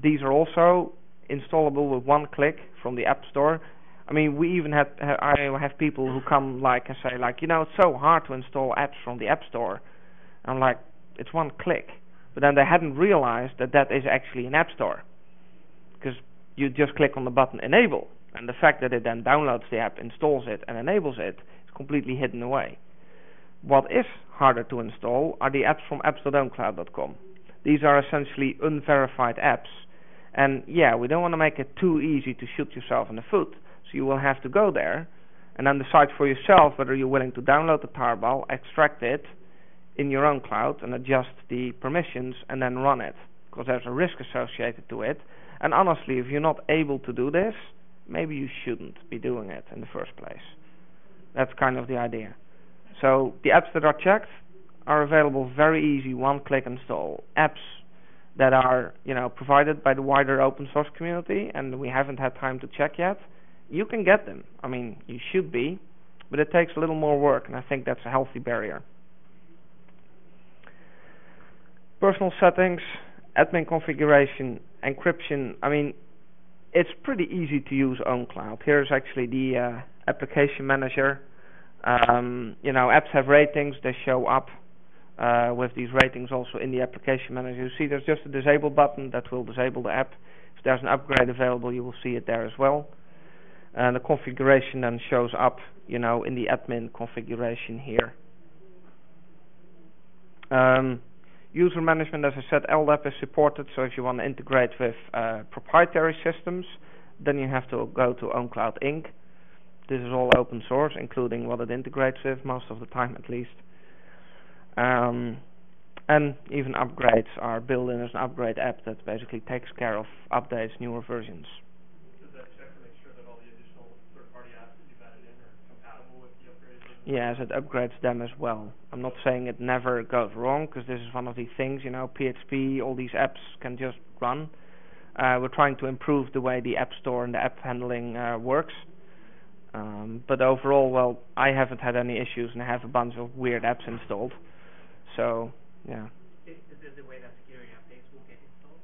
these are also installable with one click from the App Store. I mean, we even have I have people who come like and say like, you know, it's so hard to install apps from the App Store. I'm like, it's one click, but then they hadn't realized that that is actually an App Store because you just click on the button enable and the fact that it then downloads the app, installs it, and enables it is completely hidden away. What is harder to install are the apps from apps.owncloud.com. These are essentially unverified apps. And yeah, we don't want to make it too easy to shoot yourself in the foot. So you will have to go there and then decide for yourself whether you're willing to download the tarball, extract it in your own cloud, and adjust the permissions, and then run it. Because there's a risk associated to it. And honestly, if you're not able to do this, maybe you shouldn't be doing it in the first place. That's kind of the idea. So the apps that are checked are available very easy, one click install. Apps that are, you know, provided by the wider open source community and we haven't had time to check yet, you can get them. I mean, you should be, but it takes a little more work and I think that's a healthy barrier. Personal settings, admin configuration, encryption. I mean, it's pretty easy to use OwnCloud. Here's actually the uh, application manager. Um, you know, apps have ratings. They show up uh, with these ratings also in the application manager. You see there's just a disable button that will disable the app. If there's an upgrade available, you will see it there as well. And the configuration then shows up, you know, in the admin configuration here. Um, User management, as I said, LDAP is supported, so if you want to integrate with uh, proprietary systems, then you have to go to OwnCloud Inc. This is all open source, including what it integrates with, most of the time at least. Um, and even upgrades are built in as an upgrade app that basically takes care of updates, newer versions. Yes, it upgrades them as well. I'm not saying it never goes wrong, because this is one of the things, you know, PHP, all these apps can just run. Uh, we're trying to improve the way the App Store and the app handling uh, works. Um, but overall, well, I haven't had any issues, and I have a bunch of weird apps installed. So, yeah. Is, is there a way that security updates will get installed?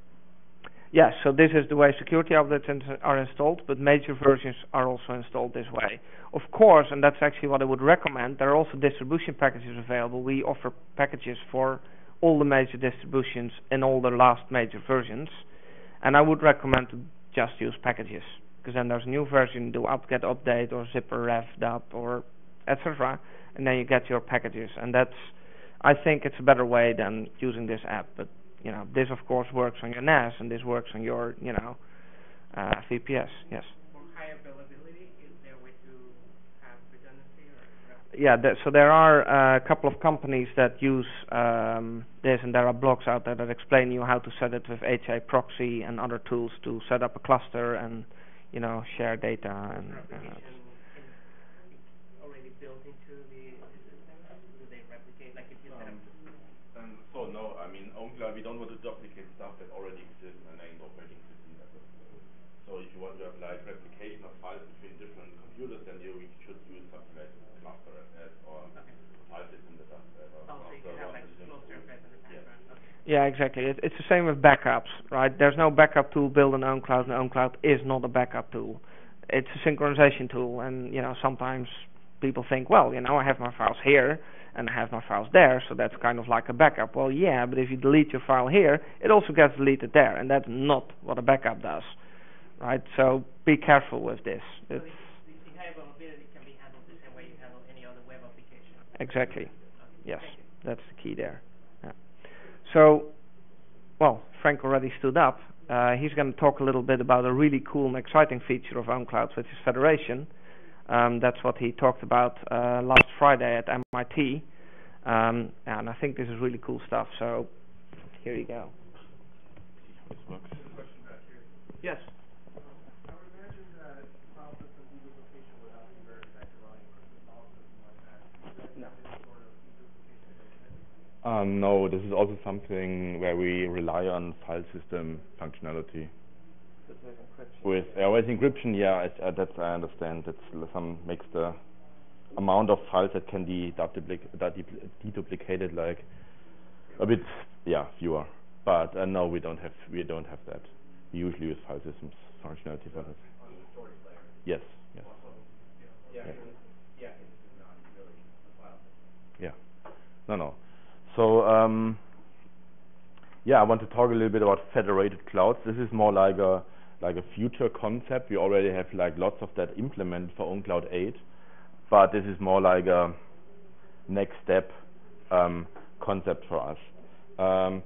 Yes, so this is the way security updates are installed, but major versions are also installed this way. Of course, and that's actually what I would recommend, there are also distribution packages available. We offer packages for all the major distributions and all the last major versions, and I would recommend to just use packages, because then there's a new version, do apt-get update or zypper ref or etc., and then you get your packages, and that's I think it's a better way than using this app, but you know, this of course works on your NAS and this works on your, you know, uh, VPS. Yes. For high availability, is there a way to have redundancy? Yeah, th so there are uh, a couple of companies that use um, this, and there are blogs out there that explain you how to set it with HA proxy and other tools to set up a cluster and, you know, share data and. Uh, already built into the system? Do they replicate like if you set up? Um, so no, I we don't want to duplicate stuff that already exists in an operating system level. So if you want to have like replication of files between different computers, then you should use something like cluster as or okay. file system that does that. Or oh, so you can have like closer in the background. Okay. Yeah, exactly. It, it's the same with backups, right? There's no backup tool built in OwnCloud, and OwnCloud is not a backup tool. It's a synchronization tool, and you know sometimes people think, well, you know, I have my files here and I have my files there, so that's kind of like a backup. Well, yeah, but if you delete your file here, it also gets deleted there, and that's not what a backup does, right? So be careful with this. It's the high availability can be handled the same way you handle any other web application. Exactly. Yes, that's the key there. Yeah. So, well, Frank already stood up. Uh, he's going to talk a little bit about a really cool and exciting feature of OwnCloud, which is federation. Um, that's what he talked about uh, last Friday at MIT, um, and I think this is really cool stuff. So here you go. Yes. Uh, no, this is also something where we rely on file system functionality. With uh, with encryption, yeah, uh, that's I understand. That some makes the amount of files that can be deduplicated like a bit, yeah, fewer. But uh, no, we don't have we don't have that. We usually use file systems functionality for that. Yes, yes. Yeah. Yeah. Yeah. No, no. So, um, yeah, I want to talk a little bit about federated clouds. This is more like a like a future concept. We already have like lots of that implemented for OwnCloud 8, but this is more like a next step um, concept for us. Um,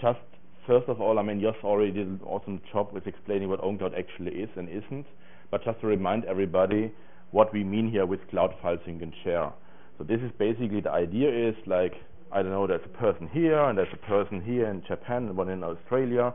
just first of all, I mean, Jos already did an awesome job with explaining what OwnCloud actually is and isn't, but just to remind everybody what we mean here with cloud file sync and share. So this is basically the idea is like, I don't know, there's a person here and there's a person here in Japan and one in Australia,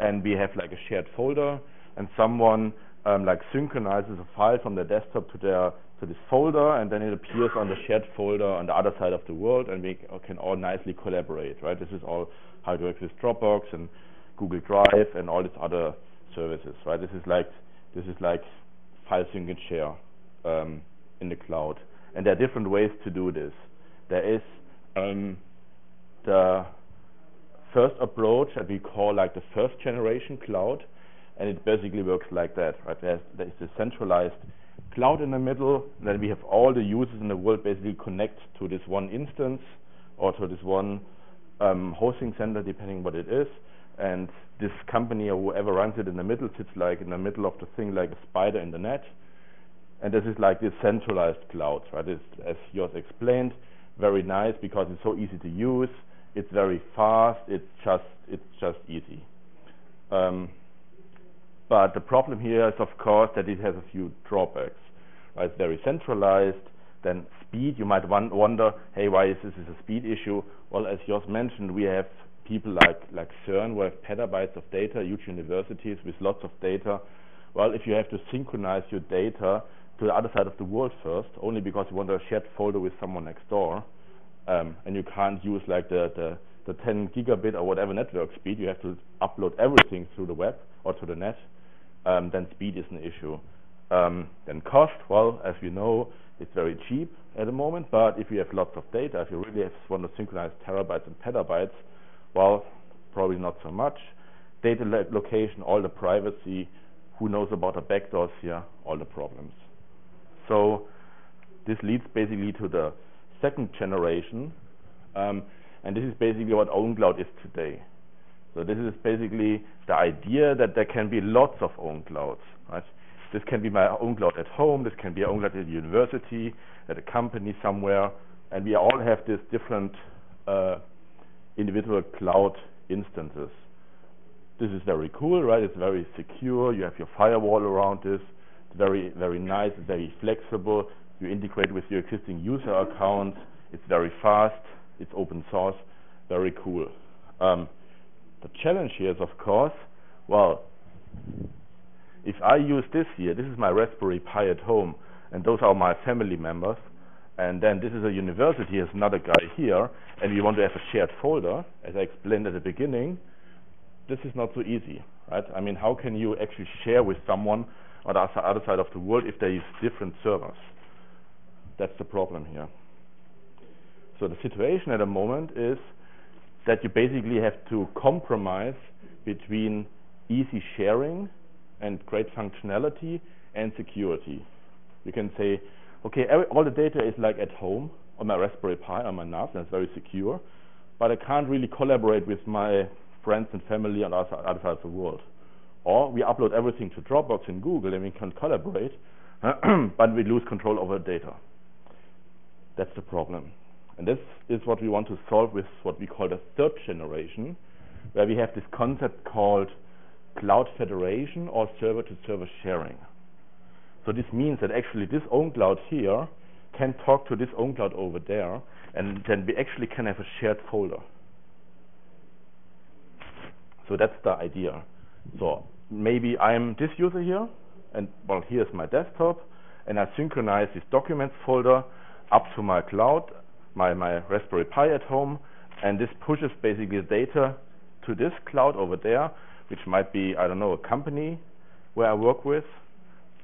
and we have like a shared folder, and someone um, like synchronizes a file from their desktop to their to this folder, and then it appears on the shared folder on the other side of the world, and we can all nicely collaborate. Right? This is all how it works with Dropbox and Google Drive and all these other services. Right? This is like this is like file sync and share um, in the cloud, and there are different ways to do this. There is um, the first approach that we call like the first generation cloud, and it basically works like that. Right? There's, there's a centralized cloud in the middle, then we have all the users in the world basically connect to this one instance or to this one um, hosting center, depending what it is, and this company or whoever runs it in the middle sits like in the middle of the thing like a spider in the net. And this is like this centralized cloud, right? It's, as Jos explained, very nice because it's so easy to use it's very fast. It's just it's just easy. Um, but the problem here is, of course, that it has a few drawbacks. Right? It's very centralized. Then speed, you might wonder, hey, why is this a speed issue? Well, as Jos mentioned, we have people like like CERN who have petabytes of data, huge universities with lots of data. Well, if you have to synchronize your data to the other side of the world first, only because you want a shared folder with someone next door, um, and you can't use like the, the, the 10 gigabit or whatever network speed. You have to upload everything through the web or to the net. Um, then speed is an issue. Um, then cost, well, as you know, it's very cheap at the moment. But if you have lots of data, if you really have, want to synchronize terabytes and petabytes, well, probably not so much. data location, all the privacy, who knows about the backdoors here, all the problems. So this leads basically to the second generation, um, and this is basically what OwnCloud is today. So this is basically the idea that there can be lots of own clouds, right? This can be my own cloud at home, this can be own cloud at university, at a company somewhere, and we all have these different uh, individual cloud instances. This is very cool, right? It's very secure. You have your firewall around this. It's very, very nice. It's very flexible. You integrate with your existing user accounts. It's very fast. It's open source. Very cool. Um, the challenge here is, of course, well, if I use this here, this is my Raspberry Pi at home, and those are my family members, and then this is a university, there's another guy here, and we want to have a shared folder, as I explained at the beginning, this is not so easy, right? I mean, how can you actually share with someone on the other side of the world if they use different servers? That's the problem here. So the situation at the moment is that you basically have to compromise between easy sharing and great functionality and security. You can say, okay, every, all the data is like at home on my Raspberry Pi on my NAS, and it's very secure, but I can't really collaborate with my friends and family on other, other of the world. Or we upload everything to Dropbox in Google and we can collaborate, but we lose control over the data. That's the problem. And this is what we want to solve with what we call the third generation, where we have this concept called cloud federation or server-to-server -server sharing. So this means that actually this own cloud here can talk to this own cloud over there, and then we actually can have a shared folder. So that's the idea. So maybe I'm this user here, and well, here's my desktop, and I synchronize this documents folder up to my cloud, my, my Raspberry Pi at home, and this pushes basically data to this cloud over there, which might be, I don't know, a company where I work with,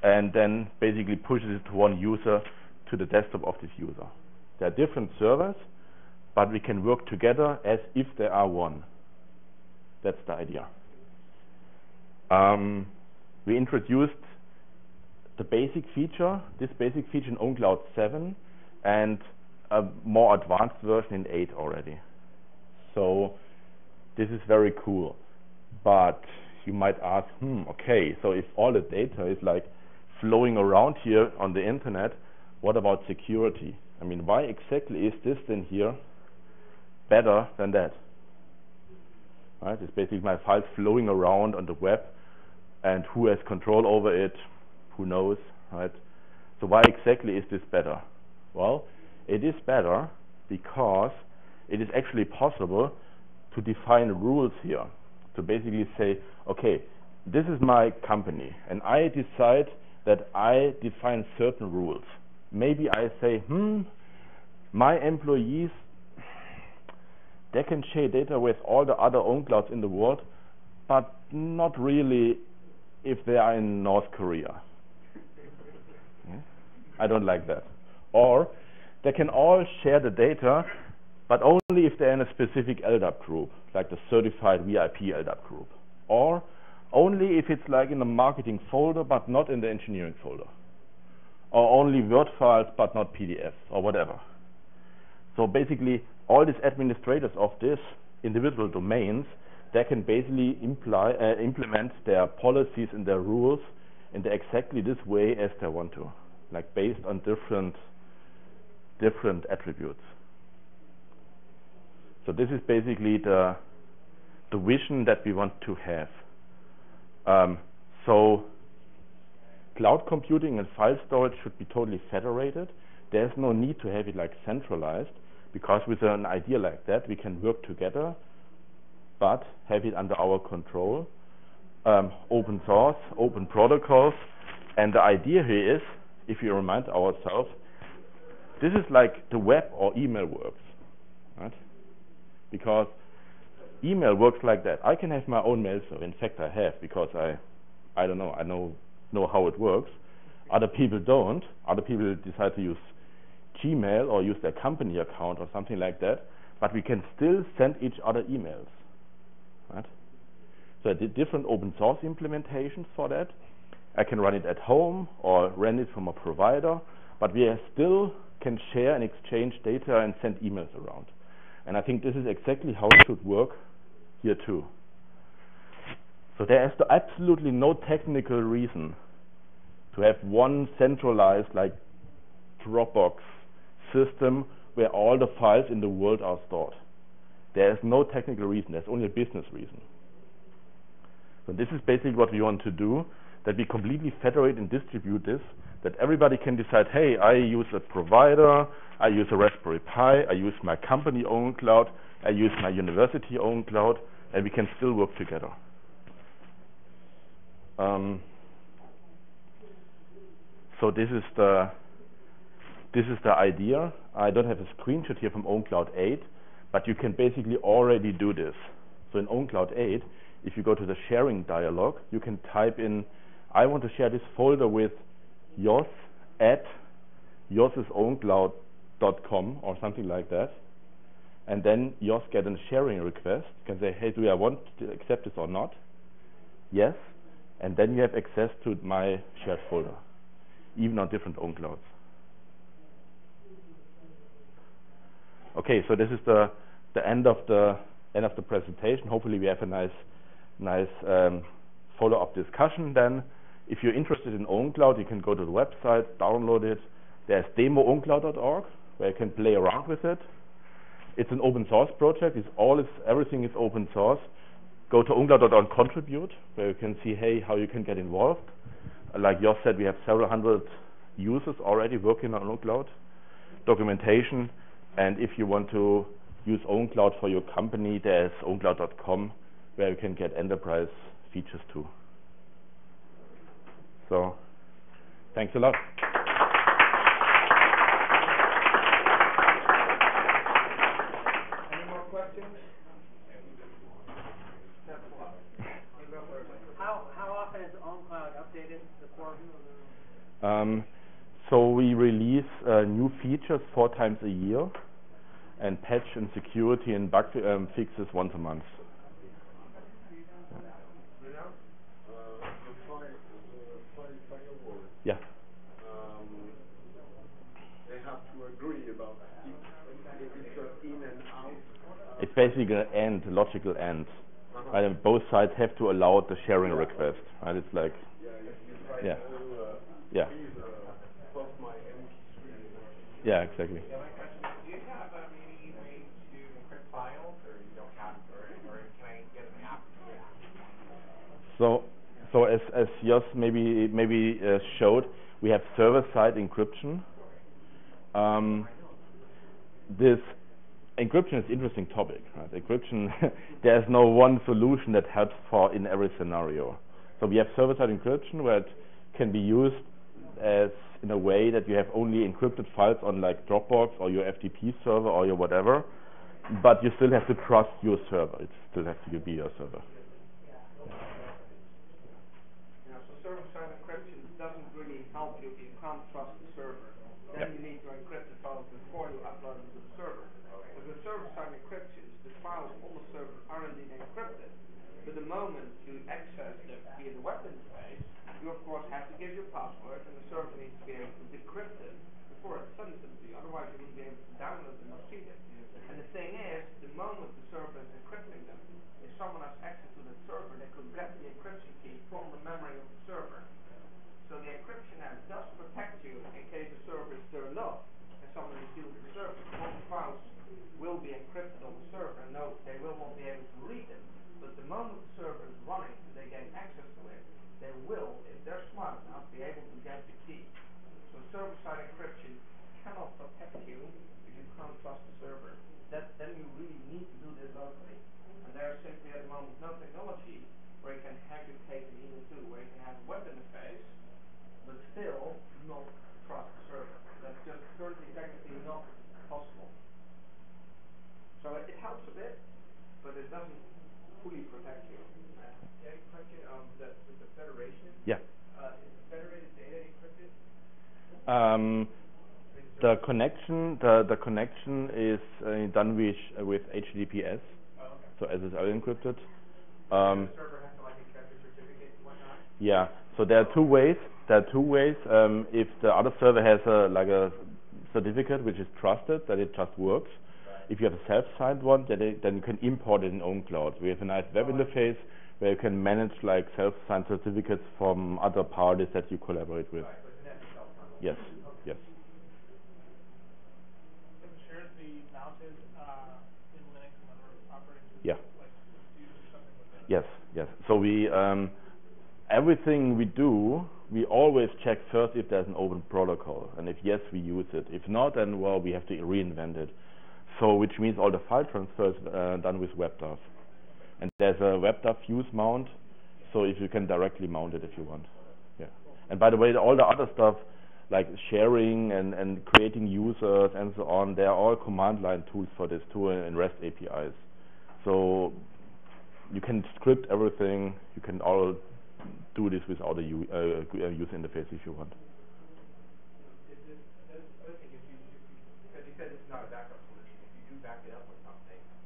and then basically pushes it to one user to the desktop of this user. There are different servers, but we can work together as if there are one. That's the idea. Um, we introduced the basic feature, this basic feature in OwnCloud 7, and a more advanced version in 8 already. So this is very cool. But you might ask, hmm, okay, so if all the data is like flowing around here on the internet, what about security? I mean, why exactly is this then here better than that? Right? It's basically my files flowing around on the web, and who has control over it? Who knows, right? So why exactly is this better? Well, it is better because it is actually possible to define rules here. To basically say, okay, this is my company, and I decide that I define certain rules. Maybe I say, hmm, my employees, they can share data with all the other own clouds in the world, but not really if they are in North Korea. I don't like that. Or they can all share the data, but only if they're in a specific LDAP group, like the certified VIP LDAP group. Or only if it's like in the marketing folder, but not in the engineering folder. Or only Word files, but not PDFs, or whatever. So basically, all these administrators of these individual domains, they can basically imply, uh, implement their policies and their rules in the exactly this way as they want to, like based on different different attributes. So this is basically the the vision that we want to have. Um, so cloud computing and file storage should be totally federated. There's no need to have it like centralized because with an idea like that we can work together but have it under our control. Um, open source, open protocols, and the idea here is, if we remind ourselves, this is like the web or email works, right? Because email works like that. I can have my own mail server. In fact, I have because I, I don't know, I know know how it works. Other people don't. Other people decide to use Gmail or use their company account or something like that. But we can still send each other emails, right? So I did different open source implementations for that. I can run it at home or rent it from a provider, but we are still can share and exchange data and send emails around. And I think this is exactly how it should work here too. So there is absolutely no technical reason to have one centralized like Dropbox system where all the files in the world are stored. There is no technical reason, there's only a business reason. So this is basically what we want to do, that we completely federate and distribute this, that everybody can decide, hey, I use a provider, I use a Raspberry Pi, I use my company-owned cloud, I use my university-owned cloud, and we can still work together. Um, so this is the this is the idea. I don't have a screenshot here from OwnCloud 8, but you can basically already do this. So in OwnCloud 8, if you go to the sharing dialog, you can type in, I want to share this folder with Jos at jos'sowncloud.com or something like that. And then Jos get a sharing request. You can say, hey, do I want to accept this or not? Yes. And then you have access to my shared folder, even on different own clouds. Okay, so this is the the end of the end of the presentation. Hopefully, we have a nice nice um, follow-up discussion. Then, if you're interested in OwnCloud, you can go to the website, download it. There's demo.owncloud.org where you can play around with it. It's an open source project. It's all is everything is open source. Go to OwnCloud.org contribute where you can see hey how you can get involved. Like Jos said, we have several hundred users already working on OwnCloud documentation. And if you want to use OwnCloud for your company, there's owncloud.com where you can get enterprise features too. So, thanks a lot. Any more questions? How, how often is OwnCloud updated, the core? Um, so we release uh, new features four times a year, and patch and security and bug um, fixes once a month. Yeah. um, they have to agree about if, if it's an in and out. It's basically an end, logical end. Right, and both sides have to allow the sharing request. Right? It's like, Yeah, if Yeah. to, uh, yeah, please, uh, post my MP3. yeah, exactly. Do you have um, any way to encrypt files, or you don't have, or, or can I get an app? So, so as as Jos maybe maybe uh, showed, we have server-side encryption. Um, this encryption is an interesting topic. Right? Encryption, there is no one solution that helps for in every scenario. So we have server-side encryption where it can be used as in a way that you have only encrypted files on like Dropbox or your FTP server or your whatever, but you still have to trust your server. It still has to be your server. Yeah, so server-side encryption doesn't really help you if you can't trust the server. Then Yep. you need to encrypt the files before you upload them to the server. But with server-side encryption, the files on the server are indeed encrypted. But the moment you access them via the web interface, you of course have to give your password, and the server needs to be able to decrypt them before it sends them to you. Otherwise, you wouldn't be able to download them or see them. And the thing is, the moment the server is encrypting them, if someone has access to the server, they could get the encryption key from the memory of the server. So the encryption app does protect you in case the server is turned off and someone is using the server. All the files will be encrypted on the server and no, they will not be able to read them. But the moment the server is running and they gain access to it, they will, if they're smart enough, be able to get the key. So server-side encryption cannot protect you if you can't trust the server. That, then you really need to do this locally. And there is simply at the moment no technology where you can have your cake and eat it too, where you can have a web interface, but still not trust the server. That's just currently technically not possible. So it, it helps a bit, but it doesn't fully protect you. Yeah, question, um, the, with the federation, Yeah. uh, is the federated data encrypted? Um, the connection, the, the connection is uh, done with uh, with HTTPS, Oh, okay. so SSL encrypted. Um, The server has Yeah. So there are two ways. There are two ways. Um, if the other server has a like a certificate which is trusted that it just works. If you have a self-signed one, then, it, then you can import it in OwnCloud. We have a nice web interface where you can manage like self-signed certificates from other parties that you collaborate with. Right, but it's an SSL tunnel. Yes. Yes. Can shares be mounted uh, in Linux and other operating systems? Yeah. Like, do you do something with that? Yes, yes. So we um, everything we do, we always check first if there's an open protocol, and if yes, we use it. If not, then well, we have to reinvent it. So which means all the file transfers uh, done with WebDAV, and there's a WebDAV fuse mount, so if you can directly mount it if you want. Yeah. And by the way, all the other stuff like sharing and, and creating users and so on, they are all command line tools for this too and REST APIs. So you can script everything. You can all do this without a u- uh, uh, user interface if you want.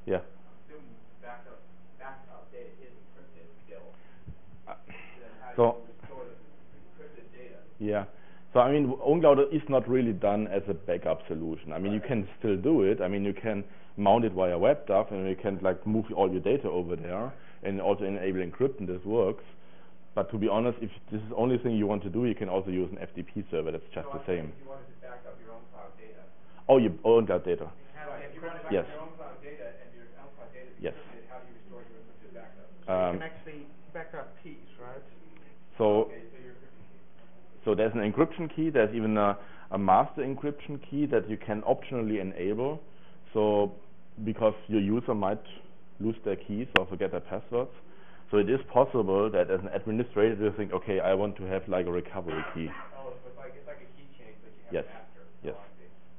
Yeah. Uh, So yeah. So I mean, OwnCloud is not really done as a backup solution. I mean, you can still do it. I mean, you can mount it via WebDAV, and you can like move all your data over there, and also enable encryption. This works. But to be honest, if this is the only thing you want to do, you can also use an FTP server. That's just So the I'm same. If you wanted to back up your own cloud data, Oh, your OwnCloud data. Right, if you wanted to back Yes. your own cloud data and your own cloud data is Yes. encrypted, how do you restore your encrypted backup? So you Um, can actually back up keys, right? So Okay, so your encrypted key. So there's an encryption key. There's even a, a master encryption key that you can optionally enable. So because your user might lose their keys or forget their passwords, so it is possible that as an administrator you think, okay, I want to have like a recovery key, Oh, so it's like, it's like a key change, but you have Yes, yes. Oh,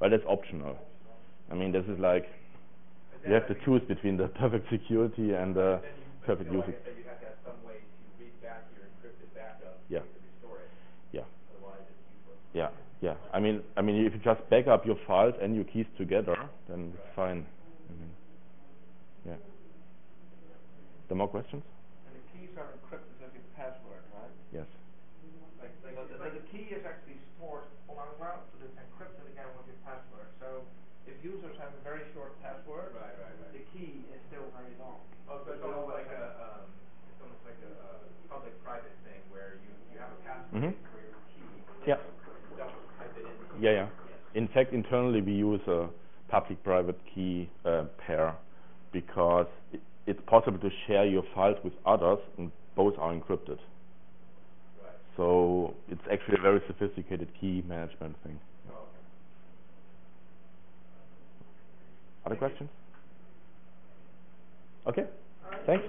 but that's optional. I mean, this is like you have to choose between the perfect security and the then you- but perfect still, usage. Like I said, you have to have some way to read back your encrypted backup Yeah. to restore it, Yeah, otherwise it's useless. Yeah, yeah. I mean, I mean, if you just back up your files and your keys together, then it's fine. I mean, yeah. The more questions? And the keys are encrypted as your password, right? Yes. Like, like, So the, like, the key is actually stored on our cloud, but it's encrypted again with your password. So if users have a very short password, right, right, right. the key is still very long. Oh, so it's almost like a, um, it's almost like a, uh public-private thing where you, you have a password Mhm. for your key. Yeah. You don't type it in. Yeah, yeah. In fact, internally we use a public-private key uh, pair because it, it's possible to share your files with others and both are encrypted. Right. So it's actually a very sophisticated key management thing. Oh, okay. Other questions? Okay. Thanks.